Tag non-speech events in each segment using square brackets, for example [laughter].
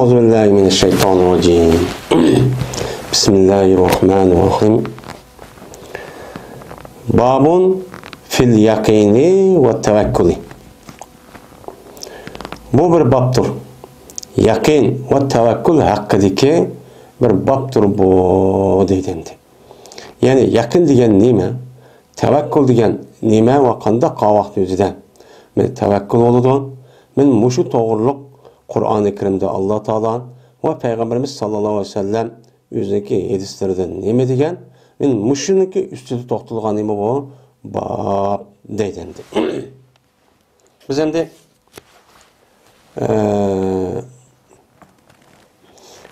Euzu billahi. Bismillahirrahmanirrahim. Babun fil yakini ve tevekkuli. Bu bir baptır. Yakin ve tevekkül hakkındaki bir baptır bu deydendi. Yani yakın degen nime, tevekkül degen nime ve kanda kavakta yüzüden. Men tevekkül oludun, men muşu doğruluk Kur'an-ı Kerim'de Allah Teala ve Peygamberimiz sallallahu aleyhi ve sellem yüzdeki hadislerden nime degen? Men muşuniki üstüde toxtulgan nime bu? Bab deydindi. [clears throat] Biz endi ee,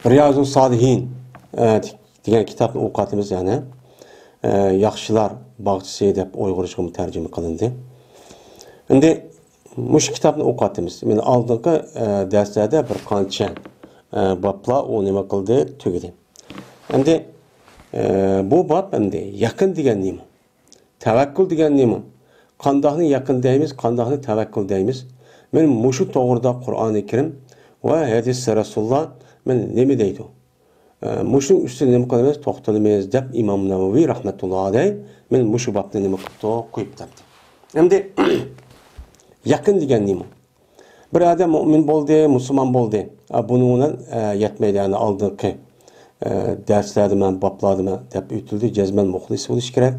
Riyazu Salihin e, degan kitobni o'qiyapmiz ya'ni e, yaxshilar bog'chisi deb uyg'urcha tarjima qilindi endi mush kitobni o'qiyapmiz men oldingi e, darslarda bir qancha e, boblar u nima qildi tugadi endi e, bu bob endi yaqin degan nima? Tavakkul degan nima? Qandoqni yaqin deymiz qandoqni tavakkul deymiz. Men mushu to'g'rida qur'oni karim va hadis rasululloh men nima deydi? Imom navoiy rahmatullohi men mushu bobni qo'yib [clears throat] debdi endi yaqin degan nima bir odam mo'min bo'ldi musulmon bo'ldi buni bilan yetmaydi ya'ni oldingi darslarda man boblarda man deb o'tildi jazman muxlis bo'lish kerak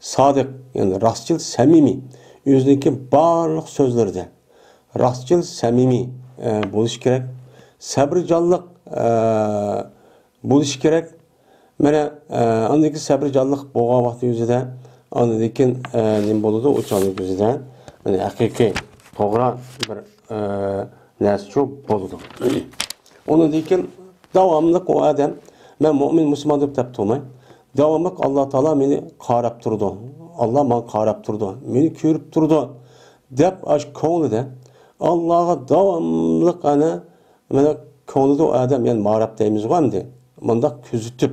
sodiq ya'ni rostchil samimiy o'ziniki barliq so'zlarida rostchil samimiy bo'lishi kerak sabrjonliq bo'lishi kerak mana andiki sabrjonliq bo'lgan vaqt o'zida lekin nima bo'ladi o'chonlik o'zida mana haqiqiy to'g'ri bir narsa shu bo'ladi uni lekin davomli u odam man mo'min musulmon deb turmay davomli alloh taolo meni qarab turdi olloh man qarab turdi meni ko'rib turdi deb ko'nglida allohga davomli ana mana ko'nglida u odam ya'ni marab deymiz endi bundoq kuzatib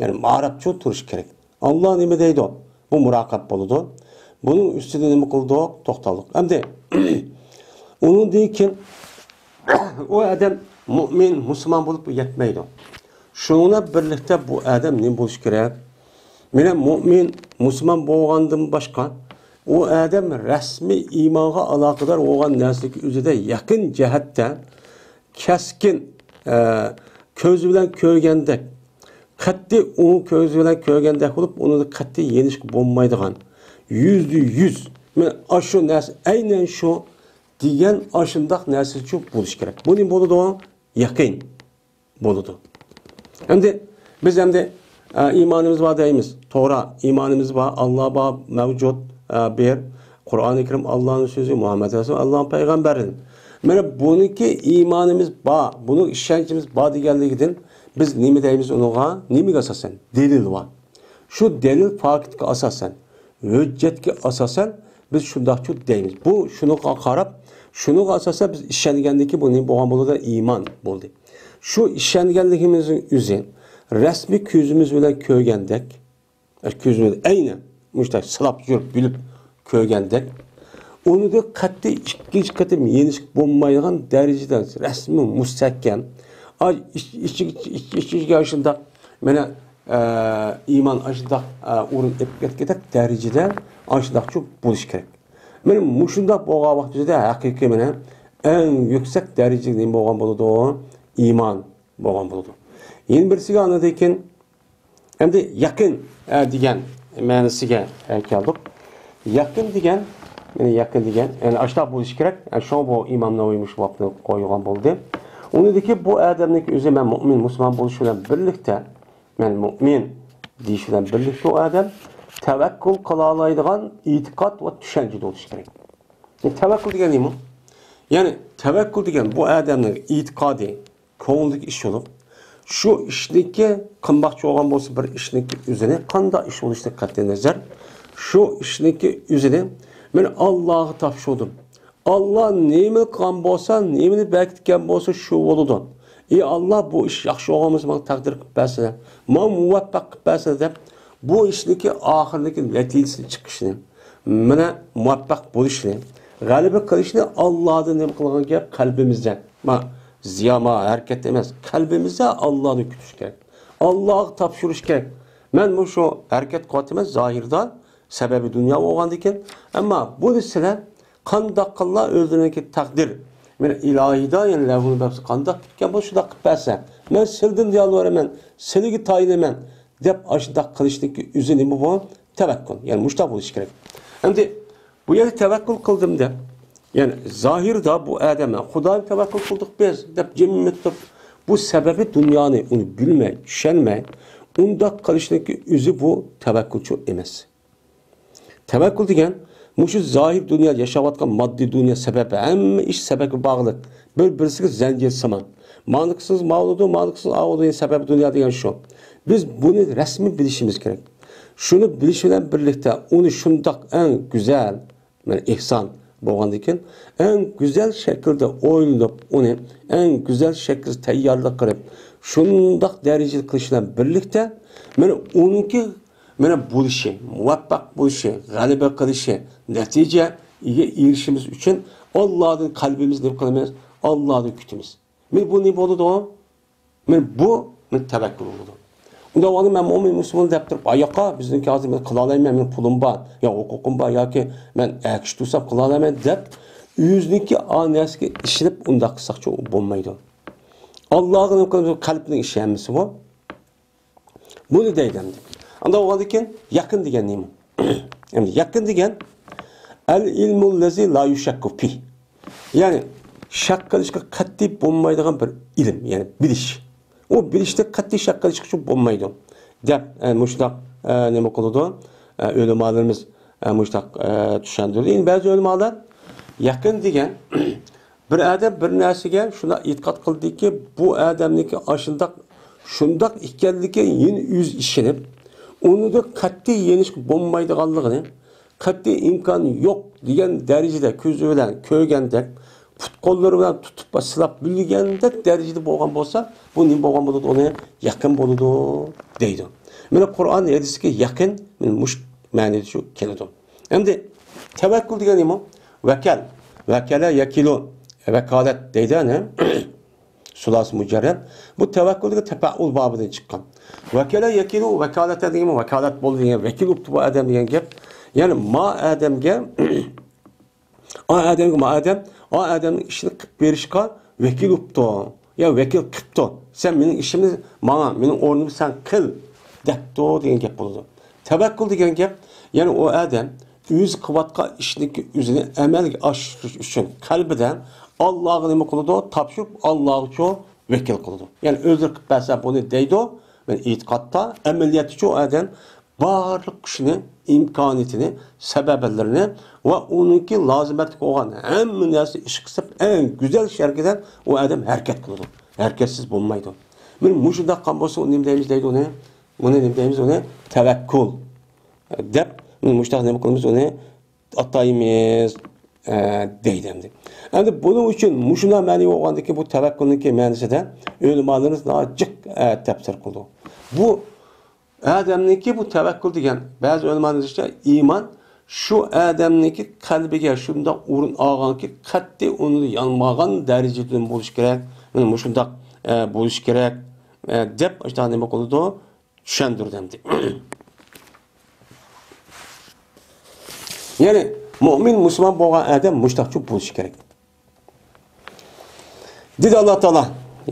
ya'ni marabchi turish kerak olloh nima deydi bu muroqab bo'ladi buning ustida nima qildik to'xtaldik endi [clears throat] undan keyin [clears throat] u odam mo'min musulmon bo'lib yetmaydi. Shuna birlikda bu odam nima bo'lishi kerak? Mana mo'min musulmon bo'lgandan boshqa u odam rasmiy iymonga aloqador bo'lgan narsaga o'zida yaqin jihatda keskin e, ko'zi bilan ko'rgandek qat'iy u ko'zi bilan ko'rgandek bo'lib uni qat'iy yenishga bo'lmaydigan. Yuz men shu narsa aynan shu degan shundoq narsa shu bo'lishi kerak. Bu nima bo'ladi yaqin bo'ladi endi biz endi iymonimiz bor deymiz to'g'ri iymonimiz bor alloh bor mavjud bir. Qur'oni karim allohni so'zi muhammad rasululloh allohni payg'ambari mana buniki iymonimiz bor buni ishonchimiz bor deganligidan biz nima deymiz uniga nimaga asosan dalil bor shu dalil faktga asosan hujjatga asosan biz shundoqchu deymiz bu shuniga qarab shuniga asosan biz ishongandiki bu nima bo'lgan bo'ladi iymon bo'ldi shu ishonganligimizning o'zi rasmiy ko'zimiz bilan ko'rgandek ko'zimiz aynan mushtaq silab yurib bilib ko'rgandek unida qat'iy ikkinchi qatim yenish bo'lmaydigan darajada rasmiy mustahkam ichiga iman aşıdaq urun epket ketek dərəcədə aşıdaqçı buluş kerek. Mən muşunda boğa vaxt bizdə həqiqi mənə ən yüksək dərəcədə болған bolğan иман İman bolğan buludu. Yeni birisiga anladıkən əmdi yakın ə, digən mənisiga gəldik. Yakın digən yani yakın bu imamla uymuş vaxtını qoyğan buldu. Onudaki bu man mo'min deyish bilan birlikda u odam tavakkul qila oladigan e'tiqod va tushunchada bo'lishi kerak tavakkul degan nima ya'ni tavakkul degan bu odamning e'tiqodi ko'ngildagi ish bo'lib shu ishniki qilmoqchi bo'lgan bo'lsa bir o'zini qanday ish bo'lishidan qat'iy nazar shu ishniki o'zini men allohga topshirdim olloh nima qilgan bo'lsa nimani bekitgan bo'lsa shu bo'ladi ey olloh bu ish yaxshi bo'lgan bo'lsa manga taqdir qilib bersin man muvaffaq qilib bersin deb bu ishniki oxiridagi natijasi chiqishini mana muvaffaq bo'lishni g'alaba qilishni ollohdan nima qilgan gap qalbimizda ziyama hareket emas qalbimizda Allohni kutish kerak Allohga topshirish kerak men bu shu harakat qilyapti emas zohirda sababi dunyo bo'lgan ekan ammo buni sizlar qandoq qillar o'zlariniki taqdir men ilohiyda yani lavhul babsi qandoq bitgan bo'lsa shundoq qilib bersa men sildan deyolveraman siliga tayinaman deb shundoq qilishniki o'zi nima bu tavakkul ya'ni mushtoq bo'lishi kerak endi bu yerda tavakkul qildim deb ya'ni zohirda bu odamlar xudoga tavakkul qildik biz. Deb jimmi turib bu sababi dunyoni uni bilmay tushunmay undoq qilishniki o'zi bu tavakkulchi emas tavakkul degan Muşu zahir dünya yaşavatkan maddi dünya sebebi hem iş sebebi bağlı. Bir birisi zencir saman. Manıksız mağludu, manıksız ağludu sebebi dünya diyen şu. Biz bunu resmi bilişimiz gerek. Şunu biliş bilen birlikte onu şundak en güzel, yani ihsan bo'lgandan en güzel şekilde o'ylab uni en güzel şekilde tayyorlik qilib shundoq darajada qilish bilan birlikda mana uniki mana bo'lishi muvaffaq bo'lishi g'alaba qilishi natijaga erishishimiz uchun ollohdan qalbimizni nima qilamiz ollohni kutamiz men bu nima bo'ladi men bu men tavakkul bo'ladi unda onu men mo'min musulmon deb turib oyoqqa bizniki hozir men qila olmayman men pulim bor yo huquqim bor yoki men akish tursam qila olaman deb o'ziniki narsaga ishilib undoq qilsaqchi bo'lmaydi allohga nima qilamiz qalbning ishi hammasi bu. Buni deydi anda bo'lgandan keyin yaqin degan nima [clears throat] endi yaqin degan al ilmul lazi la yushakku fi. Ya'ni shak qilishga qat'iy bo'lmaydigan bir ilm ya'ni bilish. U bilishda qat'iy shak qilishga uchun bo'lmaydi. Deb mushtaq e, nima qiladi? E, O'limalarimiz e, mushtaq tushundirdi endi ba'zi o'limalar yaqin degan [clears throat] bir odam bir narsaga shuna e'tiqod qildiki bu odamniki shundoq shundoq ekanligi yin yuz ishinib unida qat'iy yenish bo'lmaydiganligini qat'iy imkoni yo'q degan darajada ko'zi bilan ko'rgandek put qo'llari bilan tutib silab bilgandek darajada bo'lgan bo'lsa bu nima bo'lgan bo'ladi uni yaqin bo'ladi deydi. Mana qur'on hadisga yaqin mush ma'nida shu keladi endi tavakkul degan nima vakal vakala yakilu vakolat deydi ana sulosi mujarrad bu tavakkulga tafaul bobidan chiqqan vakala yakilu vakolat degan vakolat bo'ldi degan vakil bo'libdi bu odam degan gap ya'ni ma odamga [clears throat] o odamga ma o odamning ishini qilib berishga vakil bo'libdi yo vakil qilibdi sen mening ishimni manga mening o'rnimni sen qil debdi degan gap bo'ladi tavakkul degan gap ya'ni u odam o'zi qilayotgan ishniki o'zini amalga oshirish uchun qalbidan Allohga nima qiladi topshirib Allohga vakil qiladi ya'ni o'zi qilib bersa buni deydi men e'tiqodda amaliyotda shu odam barliq kuchini imkoniyatini sabablarini va uniki lozimat bo'lgan hamma narsa ish qilib eng go'zal sharkidan u odam harakat qiladi harakatsiz bo'lmaydi men mushundoq qilgan bo'lsa nima deymiz deydi uni buni nima deymiz uni tavakkul deb mushtaq nima qilamiz uni ataymiz deydi endi buning uchun mushuna ma'ni bo'lgandan keyin bu tavakkulniki ma'nisida ulamolarimiz jiq tafsir qildi bu odamniki bu tavakkul degan ba'zi ulamolar iymon shu odamniki qalbiga shundoq o'rin olganki qat'iy uni yonmagan darajada bo'lishi kerak mana shundoq bo'lishi kerak deb nima qildi tushuntirdi ya'ni [clears throat] mo'min musulmon bo'lgan odam mushtaqchi bo'lishi kerak dedi alloh taolo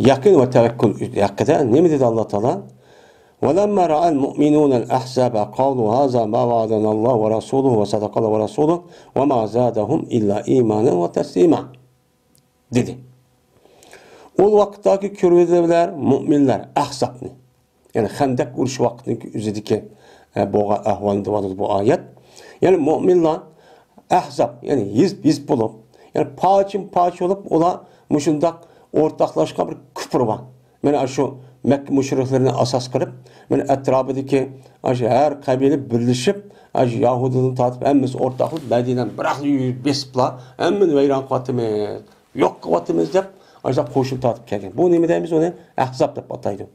yaqin va tavakkul haqida nima dedi alloh taolo ولما رأى المؤمنون الأحزاب قالوا هذا ما وعدنا الله ورسوله وصدق الله ورسوله وما زادهم إلا إيمانا وتسليما dedi. O vakittaki körüdevler, müminler, ahzabni. Yani hendek uruş vaktindeki üzediki e, bu ahvalinde vardır bu ayet. Yani müminler ahzab yani hizb hizb bulup yani paçın paç olup ola muşundak ortaklaşka bir küfür var. Yani şu Mekke müşriklerini asas kılıp yani etrafındaki her kabile birleşip Aşı Yahudi'nin tatip emmesi ortaklık Medine'den bırak besipla emmin veyran kıvatımız yok kıvatımız dep aşı koşup tatip kelgen. Bu nemi deymiz onu ahzab dep ataydı.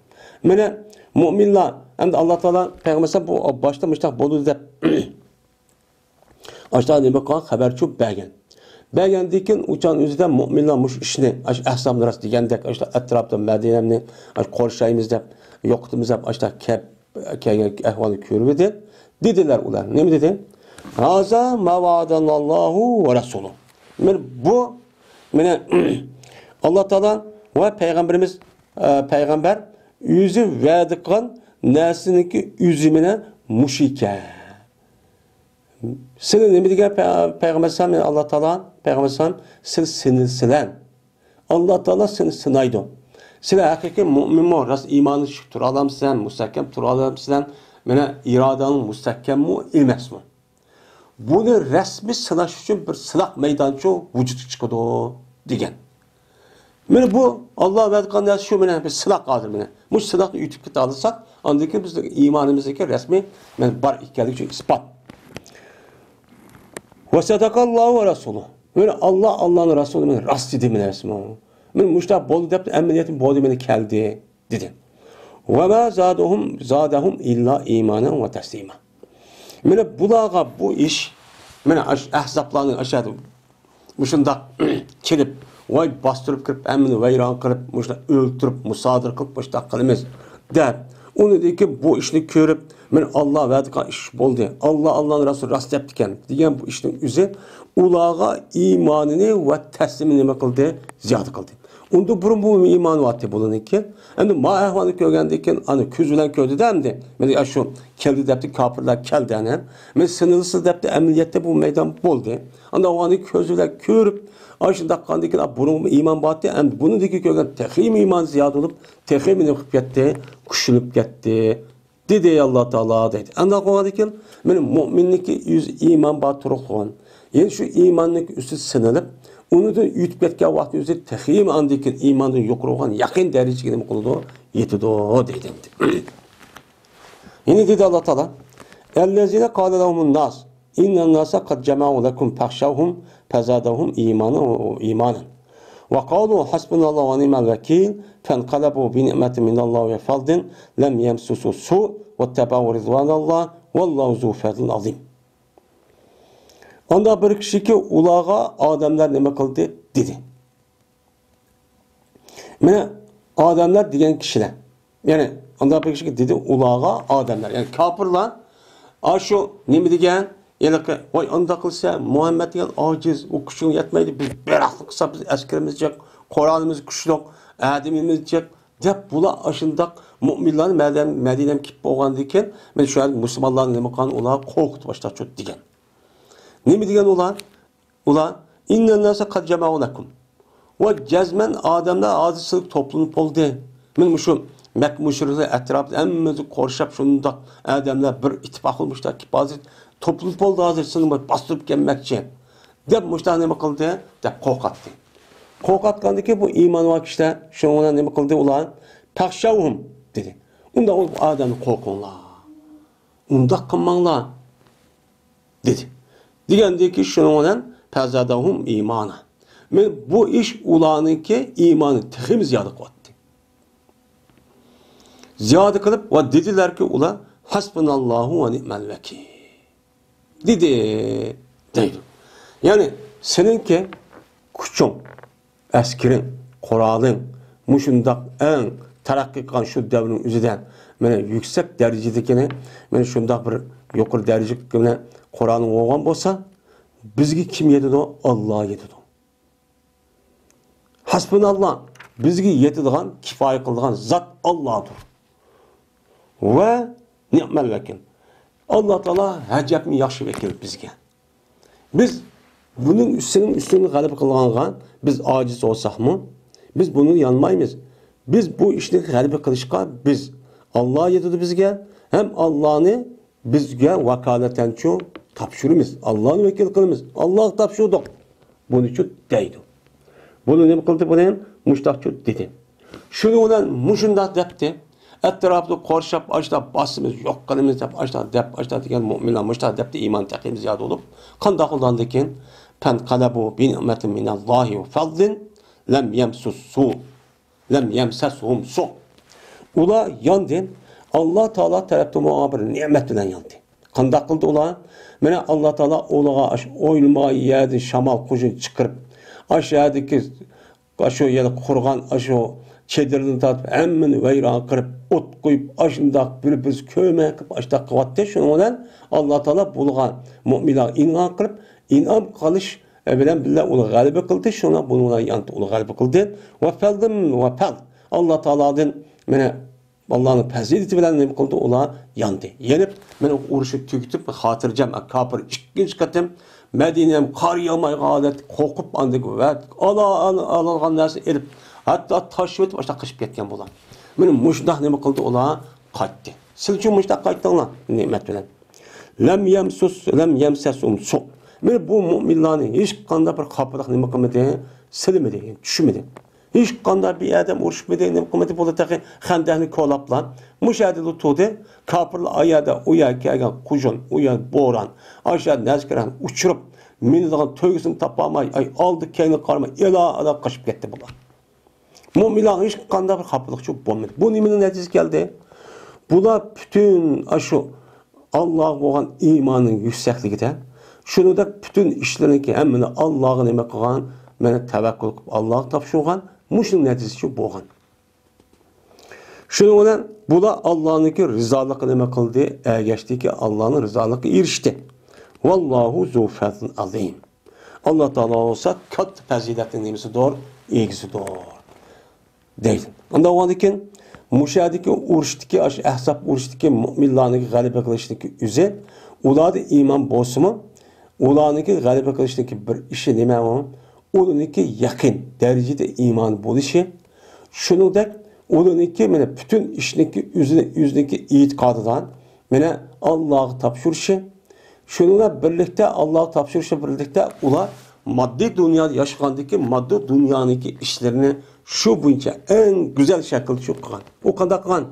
Mene müminler hem de Allah Teala Peygamber bu başta müştak bolu dep [clears throat] Aşağı nima qilgan xabar cho'p bergan bergandan keyin o'chan o'zida mo'minlar mush ishni ahsamni rost degandek atrofda madinamni qorishaymiz deb yo'qitimiz deb kap kelgan ahvolni ko'rib edi dedilar ular nima dedi? Haza mavadallohu va rasuluh mana bu mana [clears throat] alloh taolo va payg'ambarimiz e, payg'ambar o'zi va'da qilgan narsaniki uzumini mush ekan seni nima degan payg'ambar alayhisalom alloh taolo payg'ambar alayhisalom siz sinilsilar alloh taolo seni sinaydi sizlar haqiqiy mo'minmi rost iymoni shu tura olamsizlar mustahkam tura olamsizlar mana irodang mustahkammi emasmi buni rasmiy sinash uchun bir sinoq maydoncha vujudga chiqadi degan mana bu va'da qilgan narsa shu mana bir sinoq hozir mana bu keta olsak undan keyin bizni iymonimizniki rasmiy mana bor ekanligi uchun isbot Ve sadakallahu ve rasuluh. Böyle Allah Allah'ın Resulü men rast dedi men esma. Men muşta bol dep emniyetin bol meni keldi dedi. Ve ma zaduhum zadahum illa imanen ve teslima. Mene bulağa bu iş mene ahzaplarning aşağıda muşundaq [clears throat] kelip vay bastırıp kirip emni vayron qilib muşta o'ltirib musodir qilib muşta qilamiz deb uni deyki bu ishni ko'rib Men Allah vədiqa iş boldu. Allah Allah'ın Resulü rast yaptıken diyen bu işin üzü ulağa imanını ve teslimini nima qildi? Ziyoda qildi. Unda burun bu iman vaqti bulunurken, endi ma ahvani ko'rgandan ani ko'z bilan ko'rdida endi mana shu keldi debdi kofirlar keldi ana men sinilsiz debdi amaliyotda bu maydon bo'ldi anda uni ko'z bilan ko'rib ana shundoq qandan burun iymon bordi endi bunidagi ko'rgan texim iymon ziyoda bo'lib texim nima qilib ketdi kuchlanib ketdi dedi Allah Teala dedi. Anda qo'yadigan meni mo'minniki yuz iymon bor turib qo'ygan. Endi shu iymonning usti sinilib, onu Унуды үтіп кеткен уақыт өзі тәхим андыкен иманның юқырылған яқин дәрежеге неме қылды? Етеді дейді. Yine dedi Allah Teala: "Ellezine kâle lehumun nas innen nase kad cema'u lekum fakşavhum fezadahum imanen imanen. Ve kâlu hasbunallahu ve ni'mel vekîl fenkalabu bi ni'metin minallahi ve fadlin lem yemsusu su ve tebavu rizvanallah vallahu zu fadlin azim." Onda bir kişi ulağa adamlar nima qildi dedi. Mana adamlar degan kishilar. Ya'ni onda bir kishi dedi ulağa adamlar. Ya'ni kofirlar shu nima degan Yelaka, voy unda qilsa Muhammad degan ojiz, u kuchim yetmaydi. Biz beraqli qilsa biz askarimiz jiq, Qur'onimiz kuchli, adimimiz jiq deb bular ashundoq mu'minlarni Madinam kelib bo'lgandan keyin men shu musulmonlarni nima qilgan ular qo'rqitib boshladi degan. Nima degan ular? Ular inna nasa qad jama'unakum. Va jazman odamlar ozisilik to'planib bo'ldi. Men shu Mek müşrikler etrafında emmezi korşap şunda adamlar bir ittifak olmuşlar ki bazı topluluk oldu hazır sınıf bastırıp gelmekçi. Dep muşta nima qildi? Dep qo'rqatdi. Qo'rqatgandiki bu iymon va kishilar shunga nima qildi ular? Taqshavhum dedi. Unda u odamni qo'rqinglar. Unda qilmanglar dedi. Degandiki shuning bilan fazadahum iymona. Men bu ish ularniki iymoni tixim ziyoda qilyapti. Ziyoda qilib va dedilarki ular hasbunallohu va ni'mal vakil. dedi deydi. Yani seninki kuchun, askirin, Qur'onning mushundoq eng taraqqiy qilgan shu davrning o'zidan mana yuksak darajadagini mana shundoq bir yuqori darajada Qur'onni o'qigan bo'lsa, bizga kim yetadi? Alloh yetadi. Hasbunalloh bizga yetadigan, kifoya qiladigan zot Allohdir. Va ni'mal vakil. Allah Teala həcəbni yaxşı vəkil bizə. Biz bunun üstünün üstünü qalib qılğanğa biz aciz olsaqmı, biz bunu yanmayız. Biz bu işni qalib qılışqa biz Allah yedidir bizə, həm Allah'ını bizə vakalətən ço tapşırımız. Allah'ını vəkil qılımız. Allah tapşırdık. Bunun üçün deydi. Bunu ne qıldı bunu? Muştaqçı dedi. Şunu olan muşundaq depti. etrafni qorshab ochtab bosimiz yo'q qilamiz deb ochtab deb ochtab degan mo'minlar mushta debdi iymon taqim ziyoda bo'lib qandoq qilgandan keyin fanqalabu bi ni'matin minallohi va fadlin lam yamsusu lam yamsasuhum su ular yondi Allah Taala tərəfdə ona bir nemət ilə yandı. Qanda qıldı ola? Mənə Allah Taala olağa oyulmağa yədi şamal quşu çıxırıb. Aş yədi ki aşo yəni qurğan aşo çedirini tatıb həmmini vəyran qırıb ot qoyub aşındaq bir-bir köymə qıb aşdaq qıvatdı. Şununla Allah Taala bulğan möminlər inan qırıb inam qalış e, bilan billah ul g'alaba qildi shuni bununla yandı ul g'alaba qildi va faldim va fal Allah Taaladan mana Allah'ın pəziliti bilen ne kıldı? Ola yandı. Yenip, ben uğraşı tükütüp, hatırcam, kapır, ikinci katım, Medine'm kar yağmay galet, kokup andık ve ala alıngan narsa elip, hatta taş ötüp, başta kışıp ketken bulan. Benim muşdah ne kıldı? Ola qaytdı. Silçi muşdah qaytdı ona, nimet bilen. Lem yemsus, lem yemsesum su. Men bu müminlerin hiç kanda bir kapıdak ne kılmadı, silmedi, qanday bir odam urushmaydi nima qilmaydi bo'ladi handakni ko'lablan mushadi tutdi kofirlar oyada u yoqqa kelgan qujun u yoq bo'ron o'sha nazkiran uchirib minadigan to'ygisini topolmay ay oldi keyni qaramay elo alo qochib ketdi bular mo'minlar hech qanday bir xafalık bo'lmaydi bu nimani natijasi keldi bular butun shu alloh bo'lgan iymonning yuksakligida shunida butun ishlarniki hammani allohga nima qilgan mana tavakkul qilib allohga topshirgan Muşun neticesi boğan. Şunu olan bu da Allah'ınki rızalıkı demek kıldı. E geçti ki Allah'ın rızalıkı erişti. Vallahu zu fazlın azim. Allah Teala olsa kat faziletin nemisi doğru, ilgisi doğru. Değil. Onda o iken müşahedeki uruştaki, ahzab uruştaki müminlarniki galibe kılıştaki üze, ularda iman bozumu, ularniki galibe kılıştaki bir işi neme o? Onunki yakın derecede iman buluşu. Da onunki bütün işindeki yüzüne yüzdeki itikadıdan mene Allah'ı tapşırışı. Şununla birlikte Allah'ı tapşırışı birlikte ular maddi dünyada yaşagandaki maddi dünyanın işlerini şu boyunca en güzel şekilde şu kılgan. O kadar kılgan.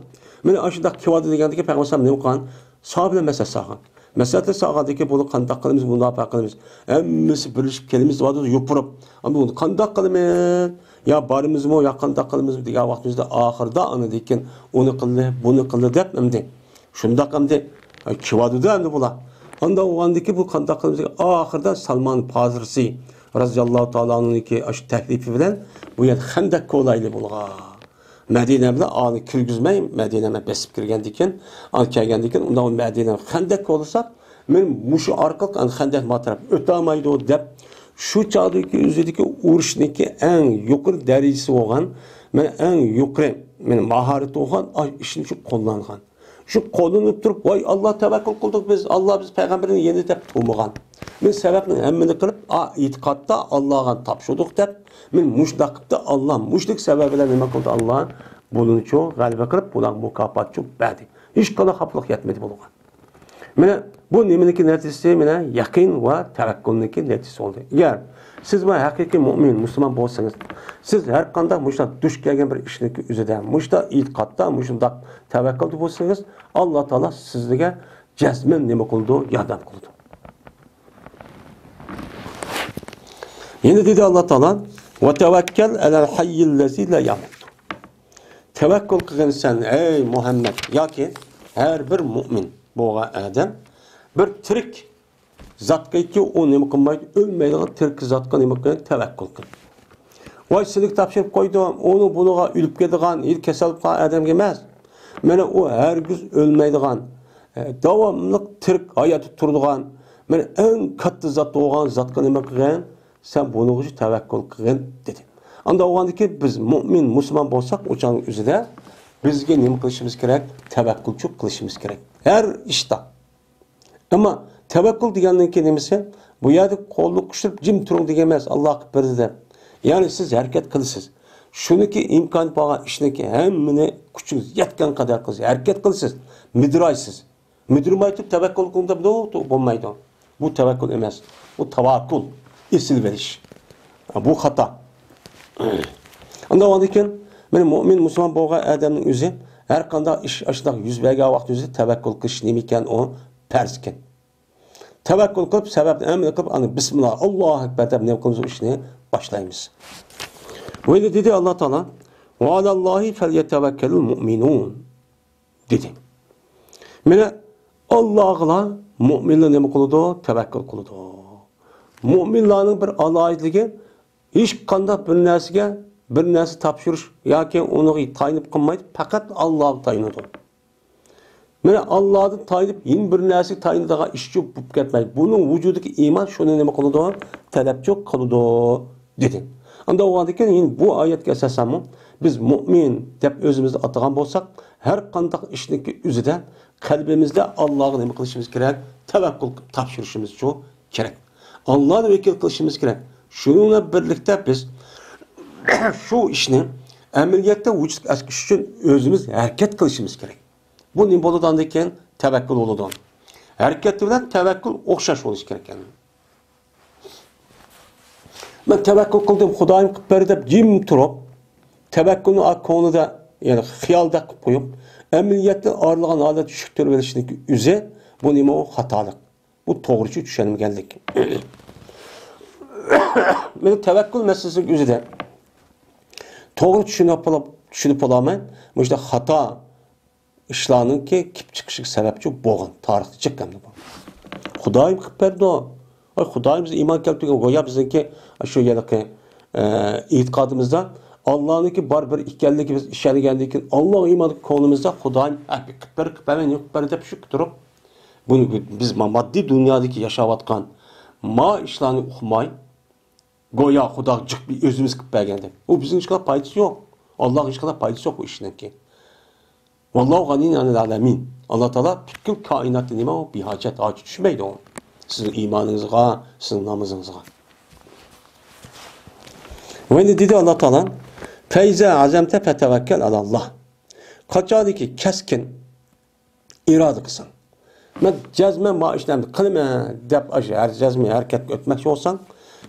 Mene aşıda kivadı degendeki Peygamber ne kılgan? Sahabe mesela Mesela sağadaki bunu kandak kılımız, bunu apa kılımız. Hemmisi birleşip kelimiz vardı, yupurup. Ama bunu kandak kılımız. Ya barımız mı, ya kandak kılımız diye vaktimizde ahırda anıdıyken onu kıldı, bunu kıldı dep emdi. Şundak emdi. Kivadı da emdi bula. Onda o andaki bu kandak kılımız ahırda Salman Pazırsı razıyallahu ta'ala'nın ki aşı teklifi bilen bu yer hendek kolaylı bulga. Madina bilan oni kirgizmay madinani besib kirgandan keyin ani kelgandan keyin undan Madina xandak bo'lsa men mushu orqali ani xandak matarab o'tolmaydi deb shu chog'dagi o'zidagi urushniki eng yuqori darajasi bo'lgan mana eng yuqori meni mahorati bo'lgan ishni shu qo'llangan. Shu qo'llanib turib voy alloh tavakkul qildik biz alloh biz payg'ambarni yeni deb bo'lmagan. Men sababni hammani qilib e'tiqodda allohga topshirdik deb men mushdoq qilibdi alloh mushlik sababi bilan nima qildi? Alloh buni chu g'alaba qilib bular mukofot chu berdi. Hech qanday xafalik yetmadi bularga mana bu nimaniki natijasi? Mana yaqin va tavakkulniki natijasi bo'ldi. Agar siz va haqiqiy mo'min musulmon bo'lsangiz siz har qanday mushta duch kelgan bir ishniki o'zida mushta e'tiqodda mushundoq tavakkul bo'lsangiz alloh taolo sizga jazman nima qildi? Yordam qildi. Yine dedi Allah Teala ve tevekkel alel hayyillezi la yamut. Tevekkül kılın sen ey Muhammed ya ki her bir mümin boğa adam bir tirik zatga ki o nima qilmaydi? O'lmaydigan tirik zatga nima qiladi? Tavakkul qil voy silik topshirib qo'ydim uni buniga o'lib ketadigan ilk kasal qolgan odamga emas. Mana u hargiz o'lmaydigan e, davomli tirik hayoti turadigan mana eng katta zot bo'lgan zatga nima qilgan? sen bunun için tevekkül kıyın dedi. Anda o andaki biz mümin, Müslüman olsak uçağın üzerinde bizge nim kılışımız gerek, tevekkülçük kılışımız gerek. Her işte. Ama tevekkül diyenin kelimesi bu yerde kolluk kuşturup cim turun diyemez Allah birdi dedi. Yani siz hareket kılısınız. shuniki imkon bo'lgan ishniki hammani kuchingiz yetgan qadar qilsiz harakat qilsiz midraysiz midirmay turib tavakkul qildim bo'lmaydi bu tavakkul emas bu tavakkul isim veriş. Bu hata. [clears throat] Anda o iken men mümin Müslüman bolgan adamning o'zi har qanday ish ashundoq yuz bergan vaqt o'zida tavakkul qilish nima ekan u farz ekan. Tavakkul qilib sababni amal qilib ani bismillah Allohu akbar deb nima qilamiz ishni boshlaymiz. Böyle dedi Allah Teala ve alallahi felyetevekkelul mu'minun dedi. Mene Allah'la mo'minlar nima qiladi tavakkul qiladi mo'minlarning bir aloyidligi hech qanday bir narsaga bir narsa topshirish yoki uni tayinib qilmaydi faqat allohga tayinadi. Mana allohni tayinib yin bir narsa tayinadigan ish yo'q bo'lib ketmaydi. Buning vujudidagi iymon shuni nima qiladi? Talabchi qiladi dedi. Unda o'g'andan keyin bu oyatga asosan biz mo'min deb o'zimizni atagan bo'lsak har qanday ishniki o'zida qalbimizda allohga nima qilishimiz kerak? Tavakkul topshirishimiz kerak. Allohni vakil qilishimiz kerak. Shu bilan birlikda biz [coughs] shu ishni amaliyotda vujudga chiqish uchun o'zimiz harakat qilishimiz kerak. Bu nima bo'ladi keyin tavakkul bo'ladi harakat bilan tavakkul o'xshash bo'lishi kerak ekan. Man tavakkul qildim xudoyim qilib ber deb jim turib tavakkulni ko'nglida ya'ni xiyolda qilib qo'yib amaliyotni orlig'an holat tushib turib berishniki o'zi bu nima u xatolik. Bu to'g'richa [coughs] tushunmaganlik mana tavakkul masalasining o'zida to'g'ri tushunib tushunib olaman bu işte xato ishlarninki kelib chiqishiga sababchi bo'lgan tarixda chiqqan bu xudoyim qilib berdi Ay Xudoyim biz iymon keltirgan go'yo bizniki shu yeriki e, e'tiqodimizda Allohniki bor bir ekanligi biz ishongandan keyin Alloh iymoni ko'nglimizda Xudoyim qilib ber qilib berman yo'q ber deb shu turib buni biz moddiy dunyodagi yashayotgan ma ishlarni uqmay jiq o'zimiz qilib bergan deb u bizning hech qanday foydasi yo'q Alloh hech qanday foydasi yo'q bu ishniki Vallohu g'aniyun alamin. Alloh taolo butkul koinotni nima u behojat hojat tushmaydi u sizning iymoningizga sizning namozingizga va endi dedi alloh taolo fayza azamta fatavakkal alalloh qachoniki kaskin iroda qilsang man jazman ma ishlarni qilaman deb har jazma harakatga o'tmoqchi bo'lsang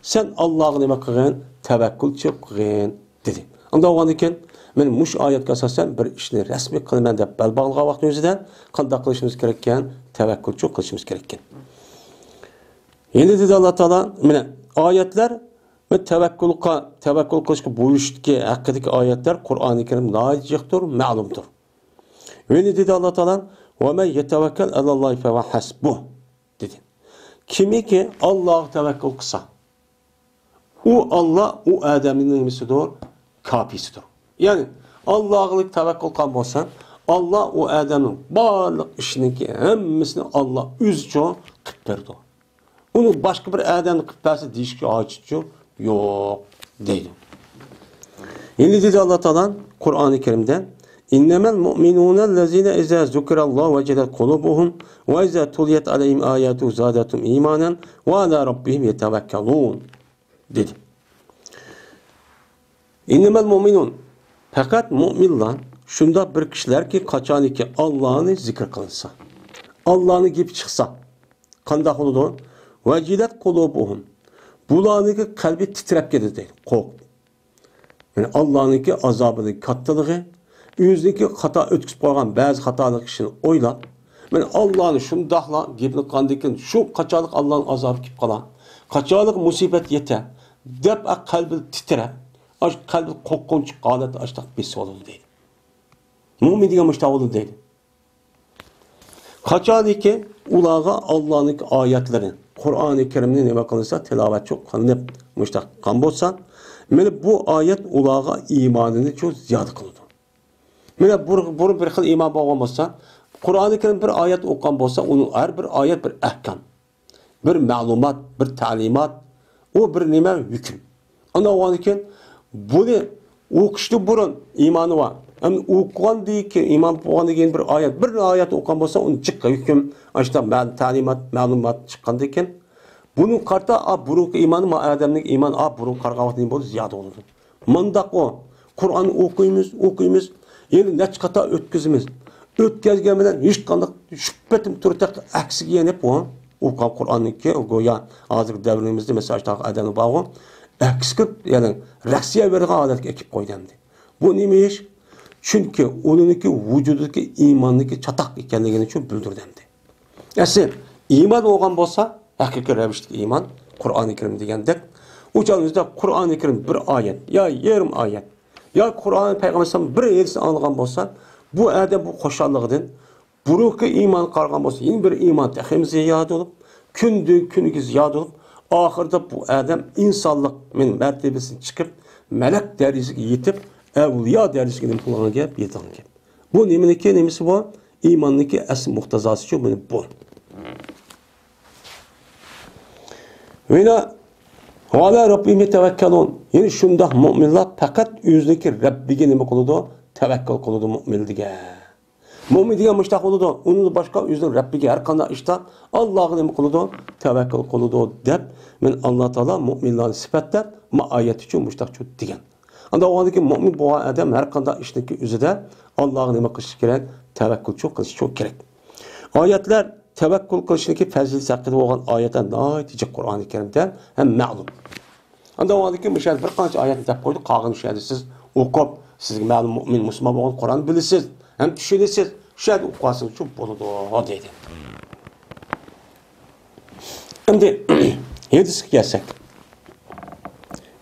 Sən Allahı nima qığın? Təvəkkül çıb qığın, dedi. Onda oğan ikən, mən muş ayətə əsasən bir işini rəsmi qılman deyə bəl bağlığa vaxt özüdən qanda qılışımız kerekken, təvəkkül çox qılışımız kerekken. Yeni dedi Allah Teala, mənə ayətlər və təvəkkülqa, təvəkkül qılışqa buyuşdiki haqqıdakı ayətlər Qur'an-ı Kerim naciqdir, məlumdur. Yeni dedi Allah Teala, "Və men yetevekkel alallahi fe hasbuh." dedi. Kimi ki Allah təvəkkül qısa, u Alloh u odamning nimasidir? Kafisidir. Ya'ni Allohga tavakkul qilgan bo'lsa, Alloh u odamning barliq ishiniki hammasini Alloh o'zi uchun qilib berdi. uni boshqa bir qilib bersa deyishga hojat yo'q yo'q deydi endi dedi alloh taolo qur'oni karimda innamal mu'minuna allazina iza zukrallohu vajadat qulubuhum va iza tuliyat alayhim ayatu zadatum imanan va ala robbihim yetavakkalun dedi innamal mu'minun faqat mu'minlar shunda bir kishilarki qachoniki Allohni zikr qilinsa Allohni gap chiqsa qanday bo'ladi Vecilet kulubuhum. Bularınki kalbi titrep gelir değil. Kork. Yani Allah'ınki azabını kattılığı, yüzdeki hata ötküsüp koygan bazı hatalık işini oyla. Yani Allah'ın şunu dahla, gibini kandikin, şu kaçalık Allah'ın azabı kip kalan. Kaçalık musibet yete. Dep kalbi titrep. Aş kalbi kokkunç galet açtak bir olur değil. Mümin diye müştah değil. Kaçalık ki ulağa Allah'ın ayetlerini Qur'oni Karimni nima qilinsa tilovatchi qilinib mushtaqan bo'lsa, mana bu oyat ularga iymonini cho'z ziyoda qiladi. Mana bu bir, xil iymon bo'lgan bo'lsa, Qur'oni Karim bir oyat o'qigan bo'lsa, uni har bir oyat bir ahkam, bir ma'lumot, bir ta'limot, ол бір неме үкім ана оған екен бұны оқышты бұрын иманы бар оқыған дейін иман болғаннан кейін бір аят бір аят оқыған болса оны жыққа үкім ашта тәлимат мәлімат шыққанда екен бұны қарта а бұрынғы иманы адамның иманы а бұрын қараған болды зияда болады мындақ о құран оқимыз оқимыз енді нәч өткізіміз өткізгенменен білен ешқандай шүбһәтім түрде әксіге еніп u Qur'onniki go'yo hozirgi davrimizda misol uchun adamni bog'i aksiga ya'ni Rossiya bergan holatga ekib qo'ygan Bu nima ish? Chunki uniniki vujudidagi iymonniki chatoq ekanligini uchun bildirdi. Ya'ni iymon bo'lgan bo'lsa, haqiqiy ravishdagi iymon qur'oni karim degandek o'shaningizda qur'oni karim bir oyat yo yarim oyat yo qur'on payg'ambar bir hadis olgan bo'lsa bu adam bu xo'shalligidan burungi iymon qolgan bo'lsa yana bir iymon ham ziyoda bo'lib kundu kuniga ziyoda bo'lib oxirida bu odam insonlik men martabasini chiqib malak darajasiga yetib avliyo darajasiga qilgan gap yetgan gap bu nimaniki nimasi bu iymonniki asl muqtazosi shu buni bu Vina Hala Rabbime tevekkelun. Yani şundak müminler fakat yüzdeki Rabbiga nima qiladi? Tavakkul qiladi mu'min degan. Mu'min mushtaq qiladi. Uni boshqa o'zining Rabbiga har qanday ishda Allohga nima qiladi? Tavakkul qiladi deb men Alloh taolo mu'minlarni sifatlab ma oyat uchun mushtaq degan. Anda o'g'andagi mu'min bo'lgan odam har qanday ishniki o'zida Allohga nima qilish kerak? Tavakkul qilish kerak. Oyatlar tevekkül qilishlikka fazilati haqida bo'lgan oyatlar noyatija qur'oni karimda ham ma'lum anda oldiki o'sha bir qancha oyatni deb qo'ydi qolgan o'shani siz o'qib sizga ma'lum mo'min musulmon bo'lgan qur'onni bilasiz ham tushunasiz o'qib olsangiz uchun bo'ladi deydi endi [clears throat] hadisga kelsak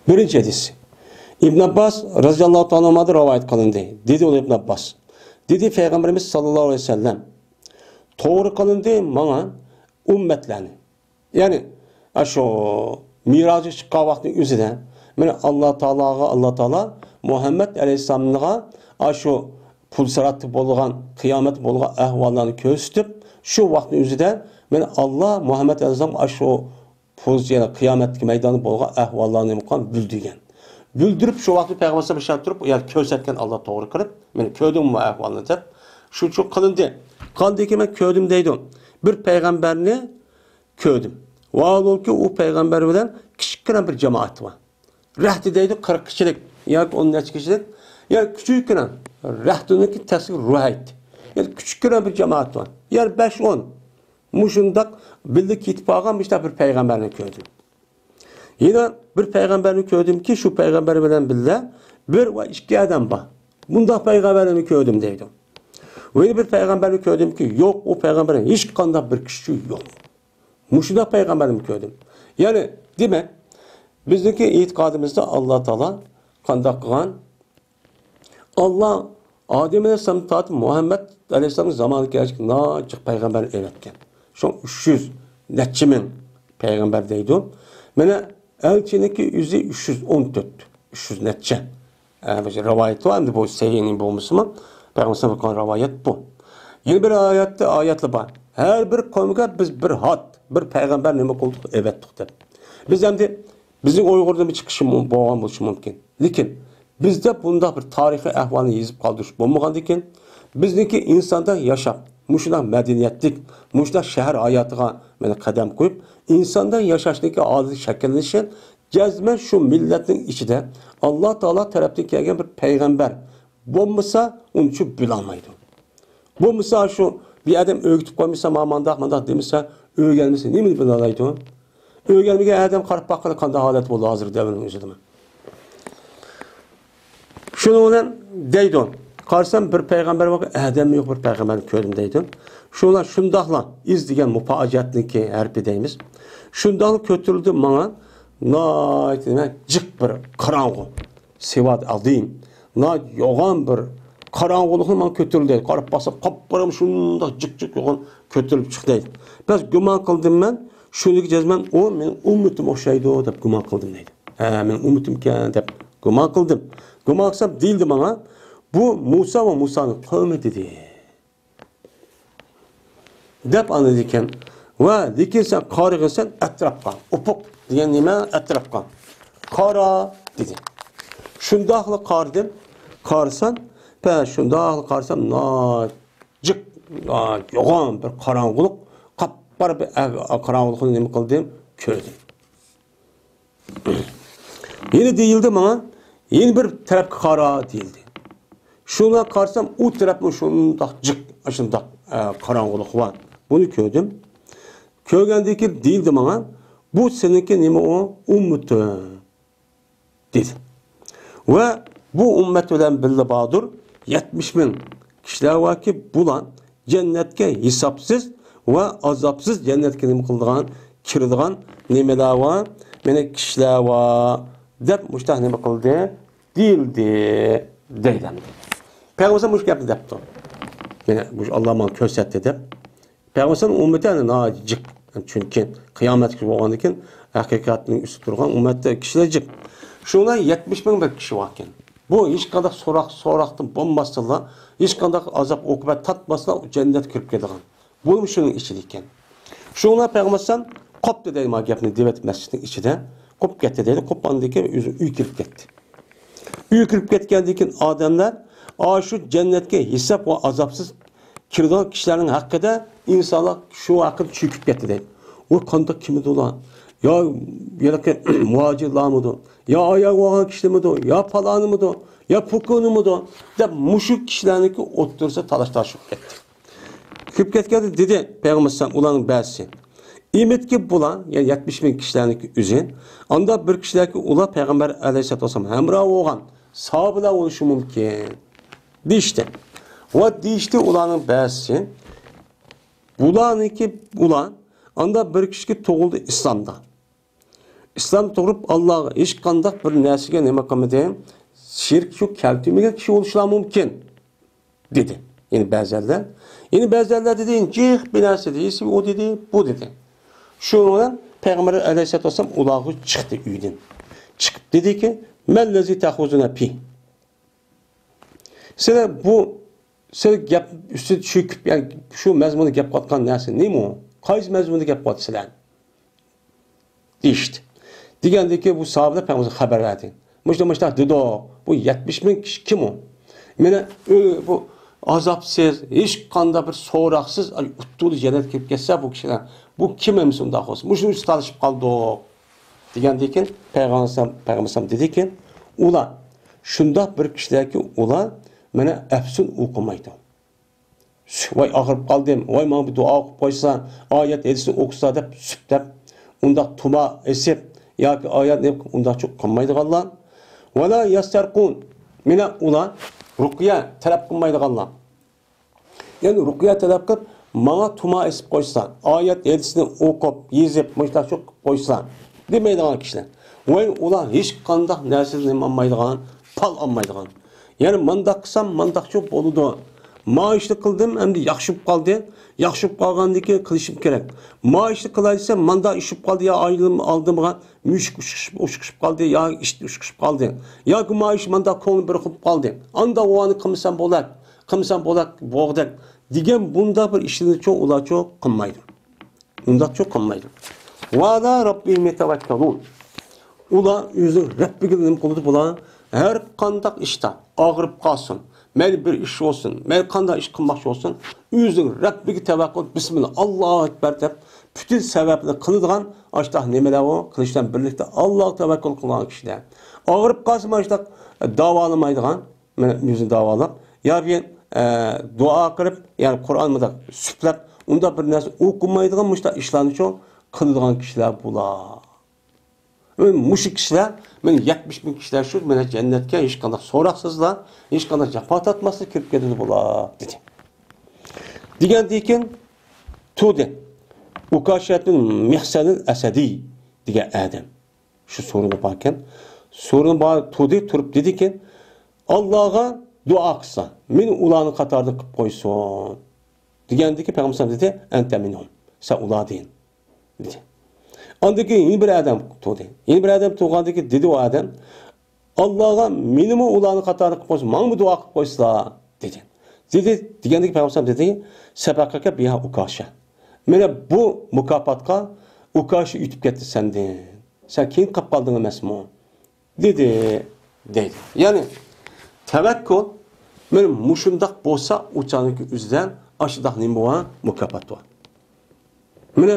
birinchi hadis ibn abbos roziyallohu taolodan rivoyat qilindi dedi u ibn abbos dedi payg'ambarimiz sallallohu alayhi vasallam to'g'ri qilindi mana ummatlarni ya'ni shu merojga chiqqan vaqtning o'zida mana alloh taologa alloh taolo muhammad alayhissalomga shu pulsiratni bo'lgan qiyomat bo'lgan ahvollarni ko'rsatib shu vaqtni o'zida men alloh muhammad alayhisalom shu yani qiyomatdagi maydoni bo'lgan ahvollarni bildirgan. Bildirib shu vaqtda payg'ambar bishab turib yani ko'rsatgan alloh to'g'ri qilib men ko'rdim bu ahvolni deb shu uchun qilindi. Qandiki man ko'rdim deydi bir payg'ambarni ko'rdim. Vaolki u payg'ambar bilan kichikkina bir jamoat bor. Rahti deydi qirq kishilik yoki o'n necha kishilik yoki yani rəhdünəki təsir ruhayt. Yəni küçük görən bir cəmaət var. Yəni 5-10 muşundaq bildik ki, ittifaqan işte bir peyğəmbərini gördüm. Yine bir peyğəmbərini gördüm ki, şu peyğəmbəri bilən billə bir və iki adam var. Bunda peyğəmbərini gördüm deydim. Ve bir peyğəmbərini gördüm ki, yok o peyğəmbərin hiç qanda bir kişi yok. Muşuda peyğəmbərini gördüm. Yani demək, bizdeki itikadımızda Allah-u Teala qanda qılan Allah Adem Aleyhisselam taat Muhammed Aleyhisselam'ın zamanı gelecek nacık peygamber evetken. Şu 300 netçimin peygamber deydi. Mene elçiniki yüzü 314. 300 netçe. Yani, rivayet var bu seyyenin bu Müslüman. Peygamber qilgan rivoyat bu. Yana bir oyatda oyatlar bor. Har bir qavmga biz bir xat, bir payg'ambar nima qildik, evatdik deb. Biz endi bizning Uyg'urdan chiqishi bo'lgan bo'lishi mumkin. Lekin bizda bunda bir tarixiy ahvolni yozib qoldirish bo'lmagandan keyin bizniki insonda yashab, mushuna madaniyatlik, mushuna shahar hayotiga mana qadam qo'yib, insonda yashashniki odat shakllanishi jazman shu millatning ichida Alloh taolo tarafdan kelgan bir payg'ambar bo'lmasa uni uchun bilolmaydi. Bo'lmasa shu bir odam o'gitib qo'ymasa man mandaq mandaq demasa o'rganmasa nimani bilolaydi o'rganmagan odam qarab boqqanda qanday holat bo'ldi hozirgi davrning o'zida shuning bilan deydi qarasam bir payg'ambar bor odam yo'q bir payg'ambarni ko'rdim deydi shular shundoqla iz degan mufojiatniki harfi deymiz shundoq ko'tarildi manga jiq bir qorong'u sevat azim na yoğan bir karangılıkın man kötülüldü. Karıp basıp kapparım şunda cık cık yoğan kötülüp çıktı. Biz güman kıldım ben. Şunu cezmen o men ummutum oşaydı o dep güman kıldım deydi. He men ummutum kan dep güman kıldım. Güman kılsam değildi bana. Bu Musa ve Musa'nın kavmi dedi. Dep anladıkken ve dikin sen karıgın etrafkan. Upuk diyen nime etrafkan. Kara dedi. Şundaqlı qardım. Qarsan, bə şundaqlı qarsam nacıq, yoğan bir qaranqılıq, qapbar bir qaranqılıqını nemi qıldım, kördüm. [clears throat] Yeni deyildi bana, yeni bir tərəf qara deyildi. Şuna qarsam, o tərəfin şundaq cıq, şundaq qaranqılıq var. Bunu kördüm. Körgəndiki deyildi bana, bu seninki nemi o? Ummutu. Dedi. Ve bu ümmet bilen birli badur 70 bin kişiler var ki bulan cennetke hesapsız ve azapsız cennetke nima qildigan kirdigan nimalar var meni kishilar var deb mushtah nima qildi deyildi deydi payg'ambar mush gapni debdi Mene bu Allah bana körsətdi deb. Peyğəmbər ümmətə nacik. Çünki qiyamət günü olğandan keyin haqiqatning üstü turgan ümmetdə kişiler cik. Şuna 70 bin bir kişi var ekan. Bu hech qanday so'roq so'roqdan bo'lmasdilar, hech qanday azob oqibat tatmasdilar, jannatga kirib ketadigan. Bu shuning ichida ekan. Shuna payg'ambar qopdi deydi ma gapni devat masjidning ichida. Qoppandan keyin o'zi uy kirib ketdi. Uy kirib ketgandan keyin odamlar ana shu jannatga hisob va azobsiz kirgan kishilarning haqida insonlar shu haqida cho'kib ketdi deydi. U qanday kimidi ular? Yo yoki muhojirlarmidi? Yo oyoq olgan kishilarmidi? Yo falonimidi? Yo pukunimidi? deb mushuk kishilarniki o'ttirsa talash tashib ketdi. Kirib ketganda dedi payg'ambar ularning ba'zisi İmetki bulan, yani 70 bin kişilerlik üzün, anda bir kişilerki ula Peygamber aleyhisselatü vesselam hemra oğan, sahabıla oluşu mümkün. Dişti. O dişti ulanın bəzisi, bulanın ki ulan, anda bir kişi doğuldu İslam'da. İslam doğurup Allah'a hiç kandak bir nesige ne makamı diyeyim, şirk şu keltümüge kişi oluşlar mümkün, dedi. Yani bazılarlar. Yani bazılarlar dedi, cih bir dedi, o dedi, bu dedi. Şuradan Peyğəmbər əleyhissalatu vesselam ulağı çıxdı üydən. Çıxıb dedi ki: "Məllazi təxuzuna pi." Sizə bu sizə gəp üstü çüküb, yəni şu məzmunu gəp qatqan nəsə, nəmə? Qaysı məzmunu gəp qatsılan? Dişdi. Digəndə ki, bu sahabələr Peyğəmbərə xəbər verdi. Müşdə müşdə dedi o, bu 70 min kişi kim o? Mənə bu azobsiz hech qanday bir so'roqsiz utul jannatga kirib ketsa bu kishilar bu kim emas undaq bo'lsin? Shuning uchun talashib qoldik degandan keyin payg'ambar payg'ambar dediki ular shundoq bir kishilarki ula, mana afsun o'qimaydi. Voy og'rib qoldim voy mana bu duo o'qib qo'ysa oyat hadisni o'qisa deb suplab undaq tuma esib yoki oyat undaqcha qilmaydiganlar. Vala yastarqun mina ular ruqya talab qilmaydiganlar. Yani rukiye talep kılıp, bana tuma esip koysa, ayet edilsin okup, yezip, müştak çok koysa, demeydiğin kişiler. Ve ula hiç kandak nersiz almaydiğin, pal almaydiğin. Yani mandaq qilsam mandaqchi bo'ludi ma ishni qildim endi qoldi yaxshi bo'lib qolgandan keyin qilishim kerak ma ishni qilay desam manda ish bo'lib qoldi yo oylim oldimga mushuk ushqishib qoldi yo ish ushqishib qoldi yoki ma ish manda ko'ngil bir qilib qoldi anda uni qilmasam bo'ladi qilmasam bo'ladi bo'g'dak degan bunda bir ishni cho ular cho qilmaydi undaq cho qilmaydi vada robbihim yatavakkalun ular o'zi robbiga nima qildi bular har qandaq ishda og'rib qolsin mayli bir ish bo'lsin mayli qanday ish qilmoqchi bo'lsin o'zining robbiga tavakkul bismillah allohu akbar deb butun sababni qiladigan ashtaq nimalar u? Qilishdan birlikda alloh tavakkul qilgan kishilar. Og'rib qolsa mana shunaqa davolamaydigan mana o'zini davolab yoki e, duo qilib ya'ni qur'onni suplab unda bir narsa o'qimaydigan mushta ishlarni qiladigan kishilar bular Muşu kişiler, men 70 bin kişiler şu, mene cennetke hiç kadar soraksızlar, hiç kadar cepat atması kirip gedidi bula, dedi. Digen diken, tuğdi, Ukaşiyatın mihsanın esedi, diye Adem. Şu sorunu bakken, sorunu bana tuğdi, turup dedi ki, Allah'a dua kısa, men ulanı katarda kıp koysun. Digendi ki, Peygamber dedi, ente minhum, sen ula deyin, dedi. Andaki yeni bir adam tuğdu. Yeni bir adam tuğandaki dedi o adam. Allah'a minimum ulanı katarı kılıp koysun. Manı dua kılıp koysunlar dedi. Dedi, degandaki Peygamber dedi, sebakaka biha ukaşa. Mene bu mukafatqa ukaşı ütüp ketdi senden. Sen keyin qap qaldın emasmi? Dedi. Yani tevekkül Mana mushundaq bo'lsa, o'chaniki o'zidan ashundaq nima bo'lgan mukofot bor. Mana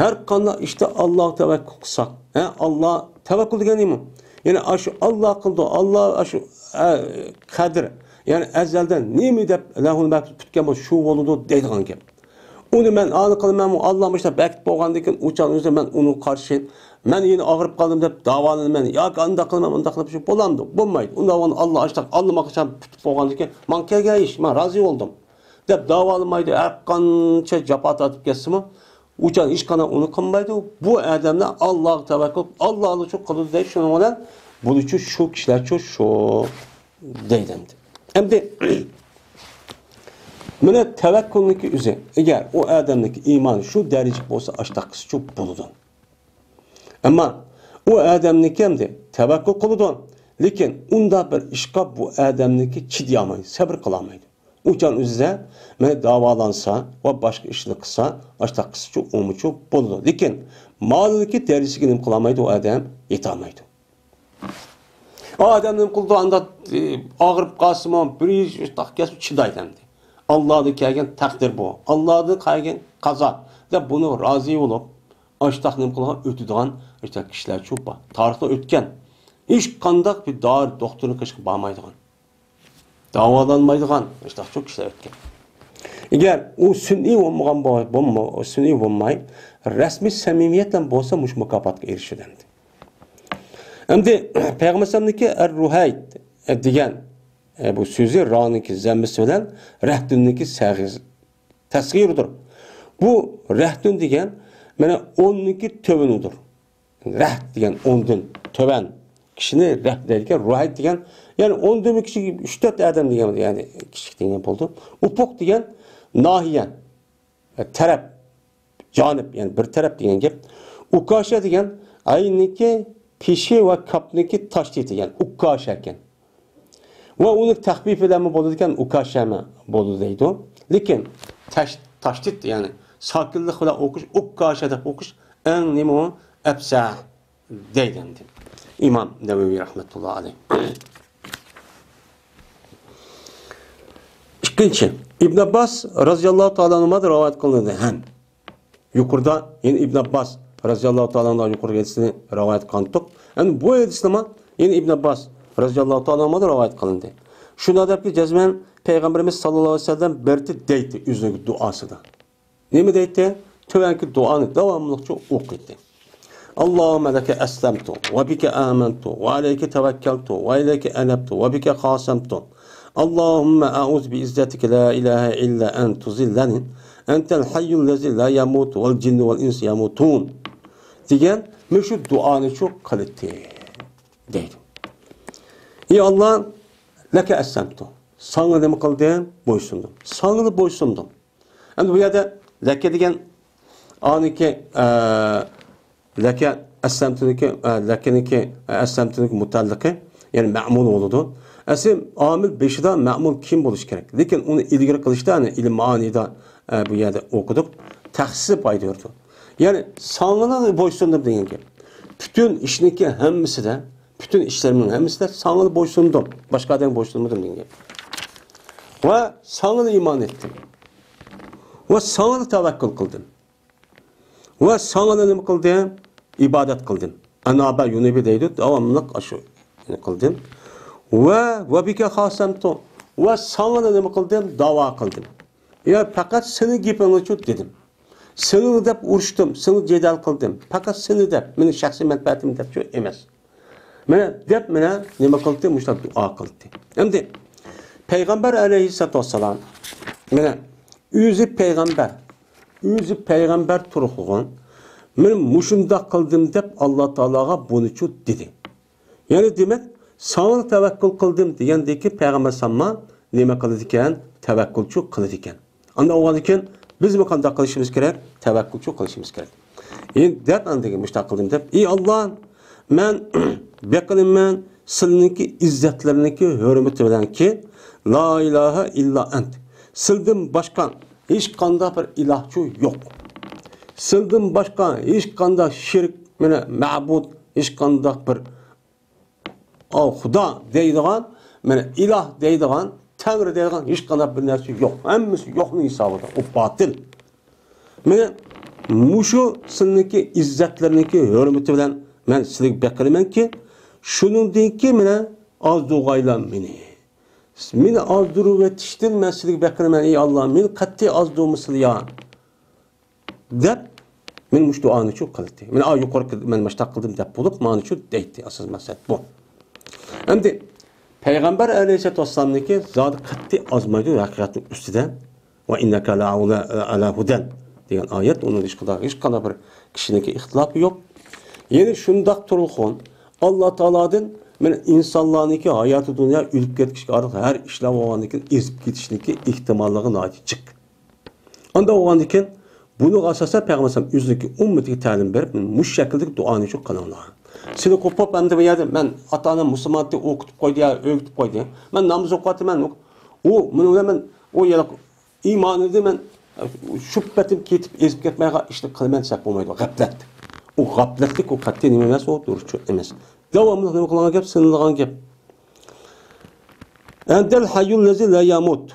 har qanday ishda Alloh tavakkul qilsak, ha, Alloh tavakkul degani nima? Ya'ni ashu Alloh qildi, Alloh ashu qadr, ya'ni azaldan nima deb lahul mafut tutgan bo'lsa, shu bo'ladi deydigan gap. Uni men ani qilmaman, Alloh mashta bakt bo'lgandan keyin o'chan o'zi men uni qarshi ben yine ağırıp kaldım dep davanını ben ya anda kılmam anda kılıp şey bolandı. Bulmaydı. Onda onu Allah açtık Allah'ıma kaçan tutup boğandıkken man kelge iş ben razı oldum. Dep davalımaydı. Erkança capat atıp geçsin mi? uçan iş kana onu kılmaydı. Bu adamlar Allah tevekkül Allah'ı çok kıldı deyip şunu olan bunu için şu kişiler çok şu deydimdi. Hem de Mana tavakkulniki o'zi agar u odamniki iymoni shu daraja bo'lsa ashtaqisi shu bo'ladi. Ammo u odamniki hamda tavakkul qiladi, lekin unda bir ishqa bu odamniki chidayolmaydi, sabr qilolmaydi. Uçan o'zida mana davolansa va boshqa ishni qilsa, ashtaqisi shu umuchu bo'ladi. Lekin molniki darajasiga nim qilolmaydi u odam yetolmaydi. Odam nim qildi anda e, og'rib qolsa, bir ish kesib chidaydi hamda. Allah'ın kelgen takdir bu. Allah'ın kelgen kaza. Ve bunu razı olup açtaqnim qilgan o'tadigan ырта кишилер чуппа. Тарихта өткөн эч кандак бир дары доктурга кышып бармайдыган. Даваланмайдыган ырта чоп кишилер өткөн. Эгер у сүнний болмаган болмо, сүнний болмай, расмий самимият менен болсо муш мукапатка эришилет. Эмди пайгамбарымдыки ар-рухайт деген bu sözü raniki zəmmisi bilən rəhdündəki səğiz təsğirdir. Bu rəhdün deyən mənə 12 tövünüdür. rah degan o'ndan tuban kishini rah deydi ekan ruhayt degan ya'ni o'ndumi kichik uch to'rtta adam degan ya'ni kichik degan bo'ldi. Upuq degan nohiya e, taraf jonib ya'ni bir taraf degan gap. Ukosha degan ayniki pishi va kopniki toshli degan ukosha ekan. Va uni tahbifidami bo'ladi ekan ukashami bo'ldi deydi. Lekin tashdid ya'ni sokinlik bilan o'qish ukosha deb o'qish eng nima? Absa deydi endi imom navaviy rahmatullohi alayh ikkinchi ibn abbos roziyallohu taolo nimadir rivoyat qilinadi ham yuqorida endi ibn abbos roziyallohu taolo yuqorgi hadisni rivoyat qildik endi bu hadis nima endi ibn abbos roziyallohu taolodan rivoyat qilindi shunda debki jazman payg'ambarimiz sallallohu alayhi vasallam berdi deydi o'zini duosida nima deydi Allahümme leke eslemtu ve bike amentu ve aleyke tevekkeltu ve ileyke enebtu ve bike kasemtu. Allahümme euz bi izzetike la ilahe illa en tuzilleni entel hayyul lezi la yamutu vel cinni vel insi yamutun diyen meşhur duanı çok kaliteli değil. İyi Allah leke eslemtu. Sana ne mi kıldım? Boysundum. Sana boysundum. Yani bu yerde leke diyen anike eee leke essemtuniki e, lekeniki essemtuniki mutallaqi ya'ni ma'mul bo'ladi. Asl amil beshida ma'mul kim bo'lishi kerak? Lekin uni ilgari qilishda hani ilm anida e, bu yerda o'qidik. Tahsis paydo berdi. Ya'ni sana bo'ysundum degan gap. Bütün ishniki hammasida bütün işlerimin hemisi sana boysundum. Başka adam boysunmadım diye. Ve sana iman ettim. Ve sana tevekkül kıldım. Ve sana ne kıldım? İbadet kıldım. Anabe yunebi deydi. Devamlı aşı kıldım. Ve ve bike hasemtu. Ve sana ne kıldım? Dava kıldım. Ya fakat seni gipini çok dedim. Seni dep uğraştım, seni cedal kıldım. Fakat seni dep, benim şahsi menfaatim dep çok emez. Mana deb mana nima qildi? Mushta duo qildi. Endi payg'ambar alayhissalatu vassalam mana o'zi payg'ambar, o'zi payg'ambar turg'un men mushunda qildim deb Alloh taologa buni chu dedi. Ya'ni demak, sana tavakkul qildim degandeki payg'ambar samma nima qildi ekan? Tavakkulchu qildi ekan. Unda o'g'an ekan biz bu qanday qilishimiz kerak? Tavakkulchu qilishimiz kerak. Endi deb andagi mushtaq qildim deb, ey Alloh, men [clears throat] beqilinman silniki izzatlarniki hurmati bilanki la ilaha illa ant sildan boshqa hech qanday bir ilohchi yo'q sildan boshqa hech qanday shirk mana ma'bud hech qanday bir o xudo deydigan mana iloh deydigan tangri deydigan hech qanday bir narsa yo'q hammasi yo'qning hisobida u botil mana mushu sizniki izzatlarniki hurmati bilan man sizga baqiramanki shuningdeki mana ozdug'aylan meni meni ozdirib o'tishdan man sizga baqiraman ey olloh meni qat'iy ozdurmisil yo deb men mush duoni shu qildi men a yuqori man mana qildim deb bo'lib mana shu deydi asos maqsad bu. Endi payg'ambar alayhissalatu vassalomniki zodi qat'iy ozmaydi haqiqatni ustida va innaka ala hudan. degan oyat uni hech qanday bir kishiniki ixtilofi yo'q ya'ni shundoq turg'un alloh taolodan mana insonlarniki hayoti dunyo o'lib ketishga ortiq har ishlab olgandan ezib ketishniki ehtimolligi jiq anda bo'lgandan keyin buni asosan payg'ambar alayhisalom o'ziniki ummatiga ta'lim berib mush shakldagi duoni shu qilinglar seni qo'pib endi bu yerda man ota onam musulmon deb o'qitib qo'ydi yo o'rgatib qo'ydi man namoz o'qiyapman u buni man u yana iymonida man shu patim ketib ezib ketmayga ishni qilman desa bo'lmaydi g'aflat u g'aflatlik u qat'iy nima emas u durustchi emas davomli nima qilgan gap sinilgan gap Entel hayyul lezi la yamut.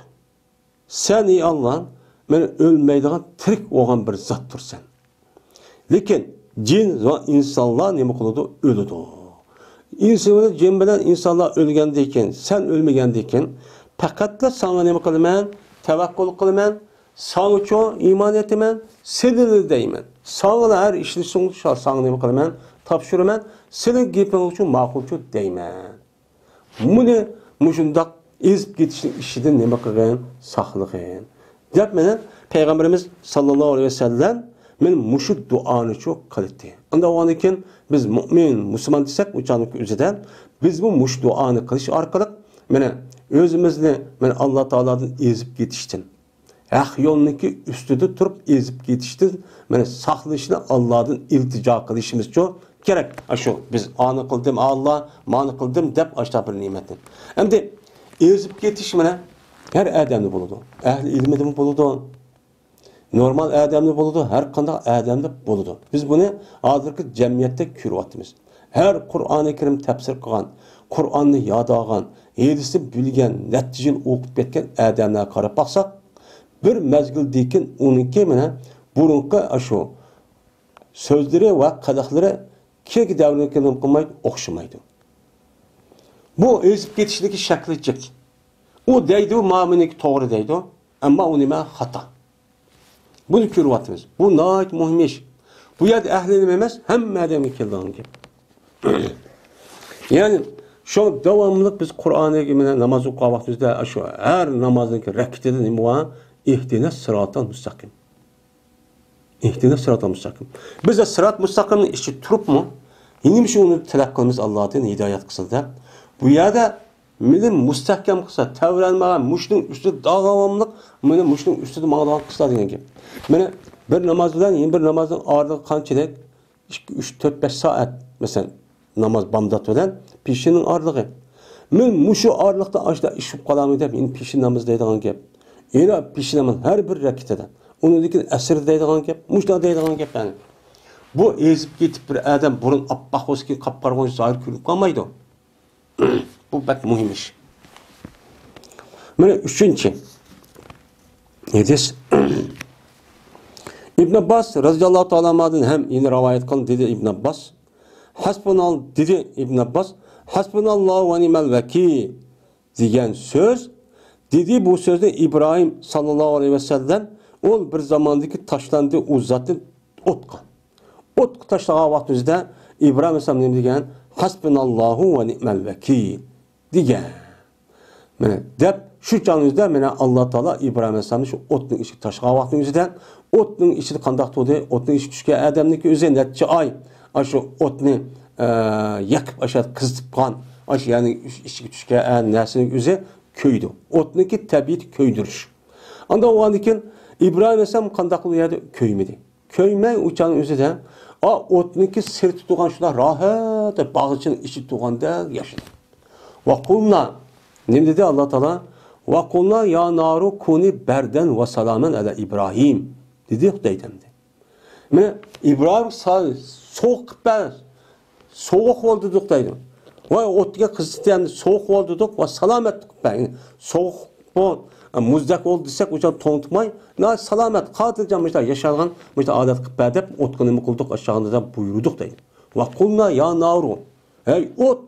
Sen ey Allah, men o'lmaydigan tirik olan bir zattır sen. Lekin cin ve insanlar nima qiladi? O'ladi. İnsanlar jin bilan insonlar o'lgandek sen o'lmagandek faqatla sana nima qilaman? Tavakkul qilaman, sana uchun iymon etaman, seni deyman. Sana har ishni so'ng sana nima qilaman? Topshiraman, sening gaping uchun ma'qulchu deyman. Buni mushundoq ezib ketishning ishidan nima qilgan? Saqlag'in. Deb mana payg'ambarimiz sallallohu alayhi vasallam men mushu duoni shu qildi. Unda ondan keyin biz mu'min, musulmon desak, o'chani o'zidan biz bu mush duoni qilish orqali mana o'zimizni mana Alloh taoladan ezib ketishdan haq yo'lniki ustida turib ezib ketishdan mana saqlashni Allohdan iltijo qilishimiz kerak. Shu biz ani qildim, Alloh mani qildim deb ashta bir ne'matni. Endi ezib ketish mana har odamda bo'ladi. Ahli ilmida bo'ladi. Normal odamda bo'ladi, har qanday odamda bo'ladi. Biz buni hozirgi jamiyatda ko'ryapmiz. Har Qur'oni Karim tafsir qilgan, Qur'onni yod olgan, hadisni bilgan, natijani o'qib ketgan odamlarga qarab baqsak, bir mezgildekin uniki mana burunqi shu so'zlari va qadaqlari kek davrga kelib qilmaydi, o'xshamaydi. Bu ezib ketishligi shakli chek. U deydi, ma'miniki to'g'ri deydi, ammo u nima xato. Buni ko'ryapmiz. Bu nihoyat muhim ish. Bu yerda ahli [clears throat] nima emas, hamma odamga kelgan gap. ya'ni shu davomli biz Qur'onni bilan namoz o'qigan vaqtimizda shu har namozning rakatida nima bor? Ihtina sirotal mustaqim. Ihtina sirotal mustaqim. Biz sirat mustaqimning ichi turibmi? Nima shu uni talab qilamiz Allohdan hidoyat qilsin deb. Bu yerda meni mustahkam qilsa, tavranmagan mushning ustida davomliq meni mushning ustida ma'lum qilsa degan gap. Mana bir namoz bilan yana bir namozning orlig'i qanchalik? 2 3 4 5 soat masalan namoz bomdod bilan peshinning orlig'i. Men mushu orliqda ashda ishib qolaman deb men peshin namoz deydigan gap. Yana peshin namoz har bir Unidagi asr deydigan gap, mushda deydigan gap yani. Bu ezib ketib bir odam burun oppoq bo'lsa, qop-qorong'u zohir ko'rib qolmaydi. [clears throat] Bu bak muhim ish. Mana 3-chi. Hadis ibn abbos roziyallohu taolo anhudan ham yine rivoyat qildi dedi ibn abbos hasbunal dedi ibn abbos hasbunallohu va ni'mal vakil degan so'z dedi bu so'zni ibrohim sallallohu alayhi vasallam ol bir zamondagi tashlandi u zotni o'tqa o'tqa tashlagan vaqtimizda ibrohim alayhisalom nima degan hasbunallohu va ni'mal vakil degan mana deb shu chog'ingizda mana alloh taolo ibrohim alayhisalomni shu o'tning ichiga tashlagan vaqtingizda o'tning ichida qandoq turdi o'tning ichiga tushgan odamniki o'zi necha oy shu o'tni yakib o'sha qizitib qolgan shu ya'ni ichiga tushgan narsaning o'zi ko'ydi o'tniki tabiiy ko'ydirish anda undan keyin ibrohim alayhisalom qandoq yerda ko'ymadi ko'ymay o'chani o'zida o o'tniki sirti turgan shular rohat bog'ichini ichi turganda yashadi va qulna nima dedi alloh taolo va qulna ya naru kuni bardan va salaman ala ibrohim dedi deydi. Mana İbrahim qilib so'q bo'ldi deb deydi. Va o'tga qizitdi so'q bo'ldi deb va salomat qilib so'q muzdek oldu desak uçan tontmay na salamet katilcan mışlar yaşargan mışlar adet kıpper dep otkunımı kulduk aşağında buyurduk deyin. Ve kulna ya naru. ey ot.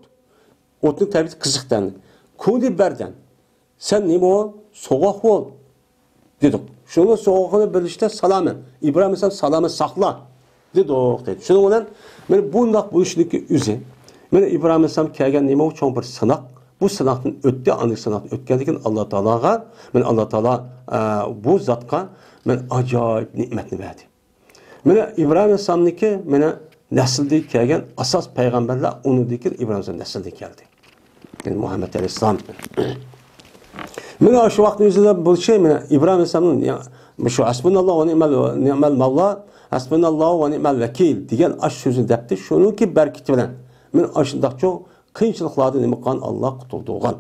Otun tabi kızık dendi. Kundi berden. Sen ne o? Soğuk ol. Dedik. Şunu soğukunu bilişte salamet. İbrahim sen salamet sakla. Dedik dedi. Şunun olan, bu bundak bu işdeki üzü. Mene İbrahim Esselam kelgen nima uchun bir sınaq Bu sınaqdan ötdi, anıq sınaq ötkendikin Allah Taalaga men Allah Taala bu zatqa men ajoyib ne'matni berdi. Mena İbrahim Aleyhisselamniki mena naslda kelgan asos payg'ambarlar unidagi İbrahim Aleyhisselam naslida keldi. Yani Muhammed Aleyhisselam. [clears throat] Mana shu vaqtni o'zida bu şey mana İbrahim alayhisalomning shu hasbunalloh va ni'mal ni'mal mavlo hasbunalloh va ni'mal vakil degan ash so'zini debdi shuniki barkati bilan men ashundoq cho'q qiyinchiliklardan nima qilgan Alloh qutuldirgan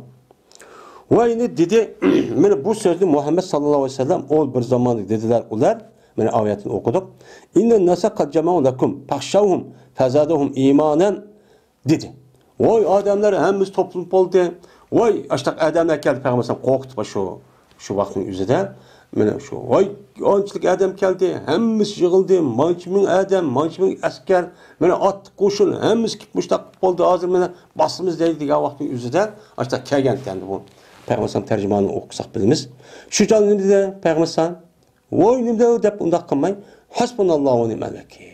va endi dedi [clears throat] mana bu so'zni Muhammad sallallohu alayhi vasallam o bir zamonda dedilar ular. Mana oyatini o'qidik inna nasa qad lakum fakhshawhum fazadahum imanan dedi. Voy odamlar hammamiz to'planib bo'ldi. Voy ashtaq odamlar keldi. Payg'ambar qo'rqitib shu shu vaqtning o'zida mana shu voy anchalik odam keldi hammasi yig'ildi mancha ming odam mancha ming askar mana ot qo'shin hammasi mushtaq bo'ldi hozir mana bosimiz deydi degan vaqtning o'zida ashtaq kelgan endi bu payg'ambar tarjimonini o'qisak bilamiz shu jon nima dedi payg'ambar voy nima deb undoq qilmay hasbunallohu ni'mal vakil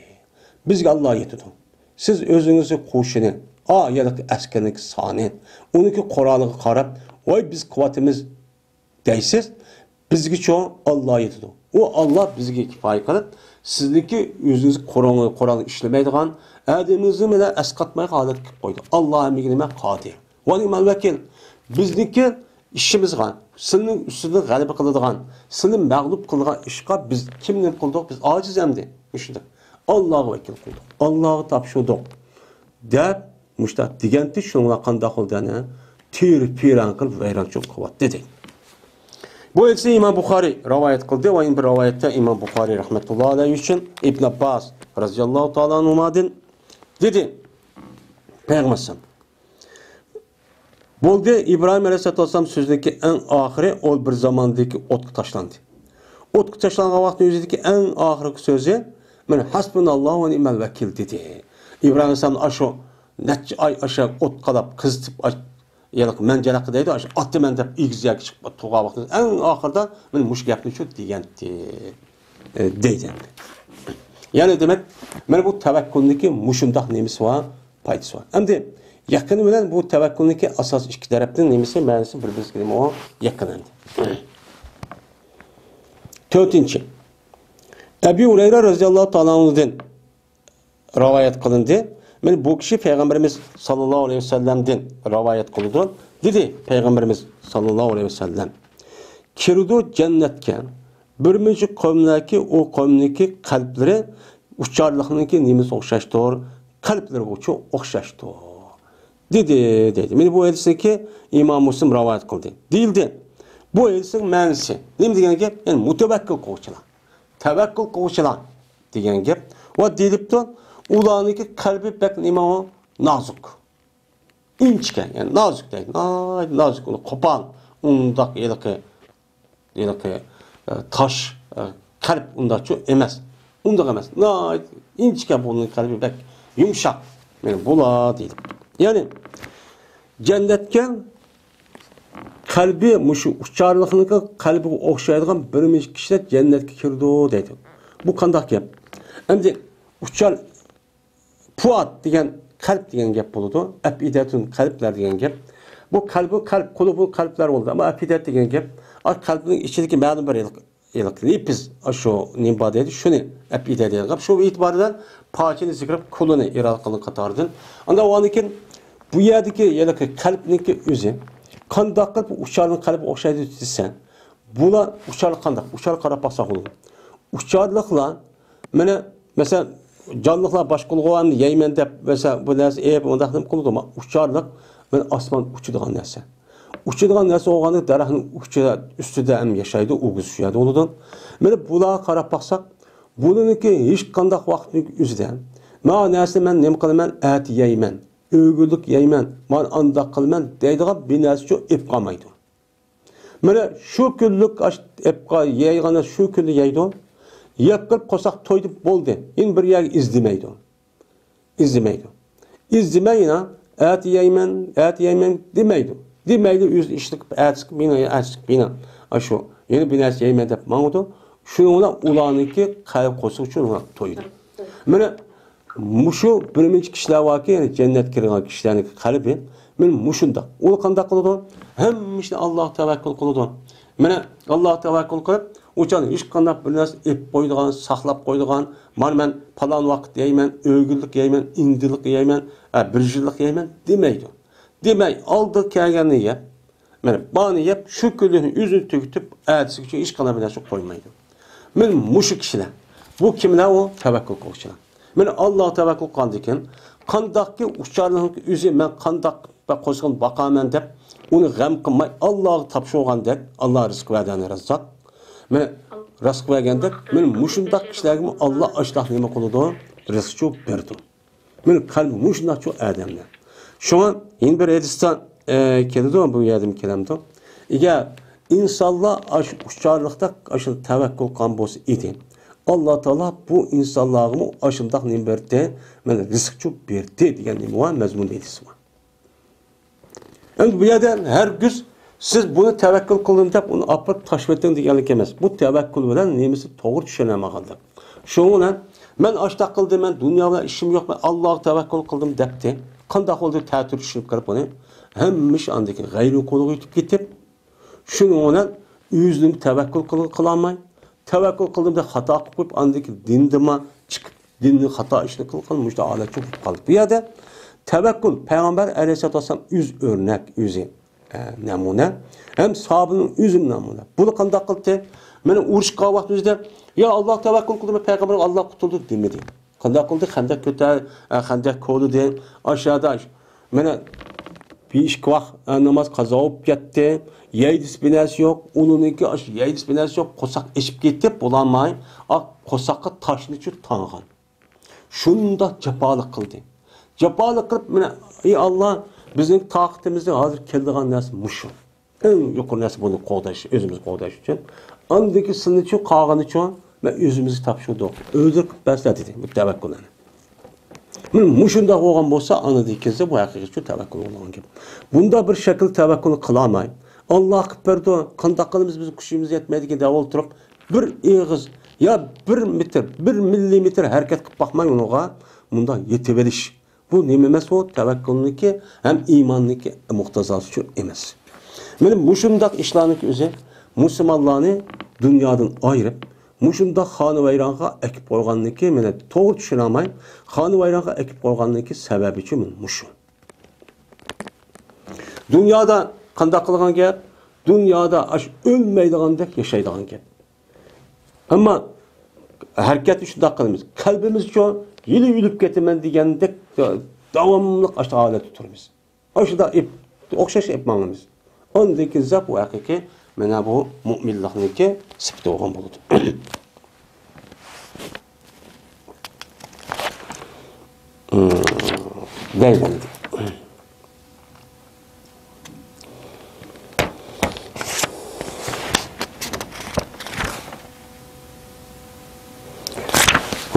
bizga olloh yetadi siz o'zingizni qo'shini A ya askerlik sani. Onunki Kur'an'ı qarab, vay biz kuvvetimiz deysiz, bizgi çoğun Allah'a yetidir. O Allah bizge kifaye qilib, sizniki Qur'onni ishlamadigan, adimizni mana asqatmay holat qilib qo'ydi. Alloh hammaga nima qodir. Va nimal vakil. Bizniki ishimizga, sizning ustida g'alaba qiladigan, sizni mag'lub qilgan ishqa biz kimni qildik? Biz ojiz hamdi. Shunda Allohga vakil qildik. Allohga topshirdik. deb mushtaq deganti shunga qanday qildani tir piran qilib vayronchilik qilyapti dedi Bu elçi İmam Buxari rəvayət qıldı və bu rəvayətdə İmam Buxari rəhmətullahi aleyhi üçün İbn Abbas radiyallahu ta'ala numadin dedi Peyğməsəm Boldu İbrahim əleyhissalatu vesselam sözündəki ən axırı o bir zamandakı otqa taşlandı. Otqa taşlanğan vaxtın özündəki ən axırki sözü mən hasbunallahu və ni'mal vəkil dedi. İbrahim əleyhissalam aşo neçə ay aşağı ot qalab qızıtıb manjalaqi deydi o'sha otdiman deb egizak chiqib tug'a vaqtida eng oxirida men mush gapni shu deganti deydi ya'ni demak mana bu tavakkulniki mushundoq nemasi bor foydasi bor endi yaqini bilan bu tavakkulniki asos ikki tarafni nemasi ma'nosi bir biriga nima yaqinlandi to'rtinchi abu urayra roziyallohu taolodan rivoyat qilindi Min bu kişi Peygamberimiz sallallahu aleyhi ve sellem'den rivayet kılıdır. Dedi Peygamberimiz sallallahu aleyhi ve sellem. Kirdu cennetken bir mücük kavimdeki o kavimdeki kalpleri uçarlıkınki nimiz okşaştır. Kalpleri uçu okşaştır. Dedi dedi. Min bu hadisdeki İmam Müslim rivayet kıldı. Değildi. Bu hadisin mənisi. Neyim degen gep? Yani mütevekkil kovuçular. Tevekkil kovuçular degen gep. O deyilip de ularniki kalbi pek nima o? Nazuk. İnçken yani nazik. Ay, nazik onu kopan. Undak yedeki yedeki e, taş e, kalp unda çok emez. Undak emez. Nay, inçken bunun kalbi pek yumuşak. Yani bula değil. Yani cennetken kalbi muşu uçarlığınıki kalbi okşaydigan bir kişiler cennetke kirdi deydi. Bu kandak gap. Endi uçar puat degan qalb degan gap bo'ladi. Afidatun qalblar degan gap. Bu qalbi qalb, qulubu qalblar bo'ldi. Ammo afidat degan gap qalbning ichidagi ma'lum bir iliq lipiz shu nima deydi shuni afida degan gap shu e'tibordan pokini zikrab kulini irod qilin qatoridan unda keyin bu yerdagi yalaqi qalbniki o'zi qandoq qilib ucharning qalbi o'xshaydi desan bular ucharlik qandoq uchar qarab boqsak bo'ladi ucharliklar mana masalan canlıqlar baş qulğan, Yeymən də məsəl bu nəsə ev ondaqdan qulğuma uçarlıq və asman uçuduğan nəsə. Uçuduğan nəsə oğanı dərəxin uçuda üstüdə həm yaşaydı, uğuz şuyada oludan. Mən bulağa qarab baxsaq, bununki heç qandaq vaxtın üzdə. Na nəsə mən nə qılmən ət yeymən, ögülük yeymən, mən andaq qılmən deydiğə bir nəsə çox ip qalmaydı. Mənə şu günlük ip yeyğana şu günü yeydi. Yap qilib qo'saq to'ydi bo'ldi. Endi bir yer izlamaydi. İzlamaydi. İzlamayna at yeyman, at yeyman demaydi. Demaydi o'z ishlik at bino at bino. Ashu yeni bir narsa yeyman deb mangdi. Shuni bilan ularniki qalb qo'shiq uchun to'ydi. Mana mushu birinchi kishilar borki, ya'ni jannatga kirgan kishilarning qalbi men mushunda. U qanday qiladi? Hammishni Alloh tavakkul qiladi. Mana Alloh tavakkul qilib o'shani hech qanday bir narsa ep qo'ydigan saqlab qo'ydigan mana man palon vaqt yeyman o'g'illik yeyman indilik yeyman bir yillik yeyman demaydi. Demak oldi kelganini yeb mana bani yeb shu kunini o'zini tugitib ertasi uchun ish qanaqa bir narsa qo'ymaydi. Men mushu kishilar bu kimlar u? Tavakkul qiluvchilar. Mana alloh tavakkul qilgandan keyin qandoqki ucharning o'zi man qandoq qo'zg'in boqaman deb uni g'am qilmay allohga topshirgandek alloh rizq bergan razzoq Rizq bergandek men mushundaq kishilarga Alloh ashlaq nima qiladi? Rizqchu berdi. Men qalbim mushundaqchu odamlar. Shunga yin bir ediston e, keladi bu yerdim kelamdi. Agar insonlar ash ucharliqda ash tavakkul qilgan bo'lsa edi. alloh taolo bu insonlarga ashundoq nima berdi mana rizqchu berdi degan nima bor mazmun deysiz endi bu yerda hargiz siz buni tavakkul qildim deb uni olib tashlab o'ting deganlik emas bu tavakkul bilan nemasi to'g'ri tushunamaganlik shuning bilan man ashtoq qildim man dunyo bilan ishim yo'q man allohga tavakkul qildim debdi qandoq bo'ldi ta'tir tushunib kirib buni hamma ish andiki g'ayri qo'liga yetib ketib shuning bilan o'zini tavakkul qilolmay tavakkul qildim deb xato qilib andiki dindima chiqib dinni xato ishni mushta holat cho'kib qoldi bu yerda tavakkul payg'ambar alayhissalatu vassalam o'z o'rnak o'zi namuna. Ham sahobaning o'zi namuna. Buni qandoq qildi? Mana urush qilgan vaqtimizda yo alloh tavakkul qildim payg'ambar alloh qutuldi demadi qandoq qildi? Qandak ko'tar qandak ko'lidi aşağıda mana besh vaqt e, namoz qazo bo'lib ketdi. Yeydi spinasi yo'q. Uniki yeydi spinasi yo'q. Qo'saq eshib ketib bo'lolmay qo'saqqa toshni tushirib tong'an. Shundoq jafolik qildi. Jafolik qilib mana ey olloh toqatimizda hozir keladigan narsa mushu eng yuqori narsa buni qo'g'dash o'zimizni qo'g'dash uchun andiki sizni uchun qolgani uchun man o'zimizga topshirdik o'zi qilib bersa dedi bu tavakkulani mushundoq bo'lgan bo'lsa ana deykinsa bu haqiqiy shu tavakkul bo'lgan gap bunda bir shakl tavakkul qilolmay alloh qilib berdi qandoq qilamiz biz kuchimiz yetmaydigan deb o'tirib bir eg'iz yo bir metr bir millimetr harakat qilib boqmang unga bunda yetib olish bu nima emas u tavakkulniki ham iymonniki muqtazosi shu emas mana mushundoq ishlarniki o'zi musulmonlarni dunyodan ayirib mushundoq xoni vayronga ekib qo'yganligi meni to'g'ri tushunolmay xoni vayronga ekib qo'yganligi sababichi mushu dunyoda qanday qilgan gap dunyoda o'lmaydigandek yashaydigan gap ammo harakatni shundoq qilamiz qalbimiz uchun yili o'lib ketaman degandek davomli shu holatda turamiz shuda o'xshash etmamiz ondan keyin bu haqiqiy mana bu mo'minlikniki sifati bo'lgan bo'ladi [coughs] deydi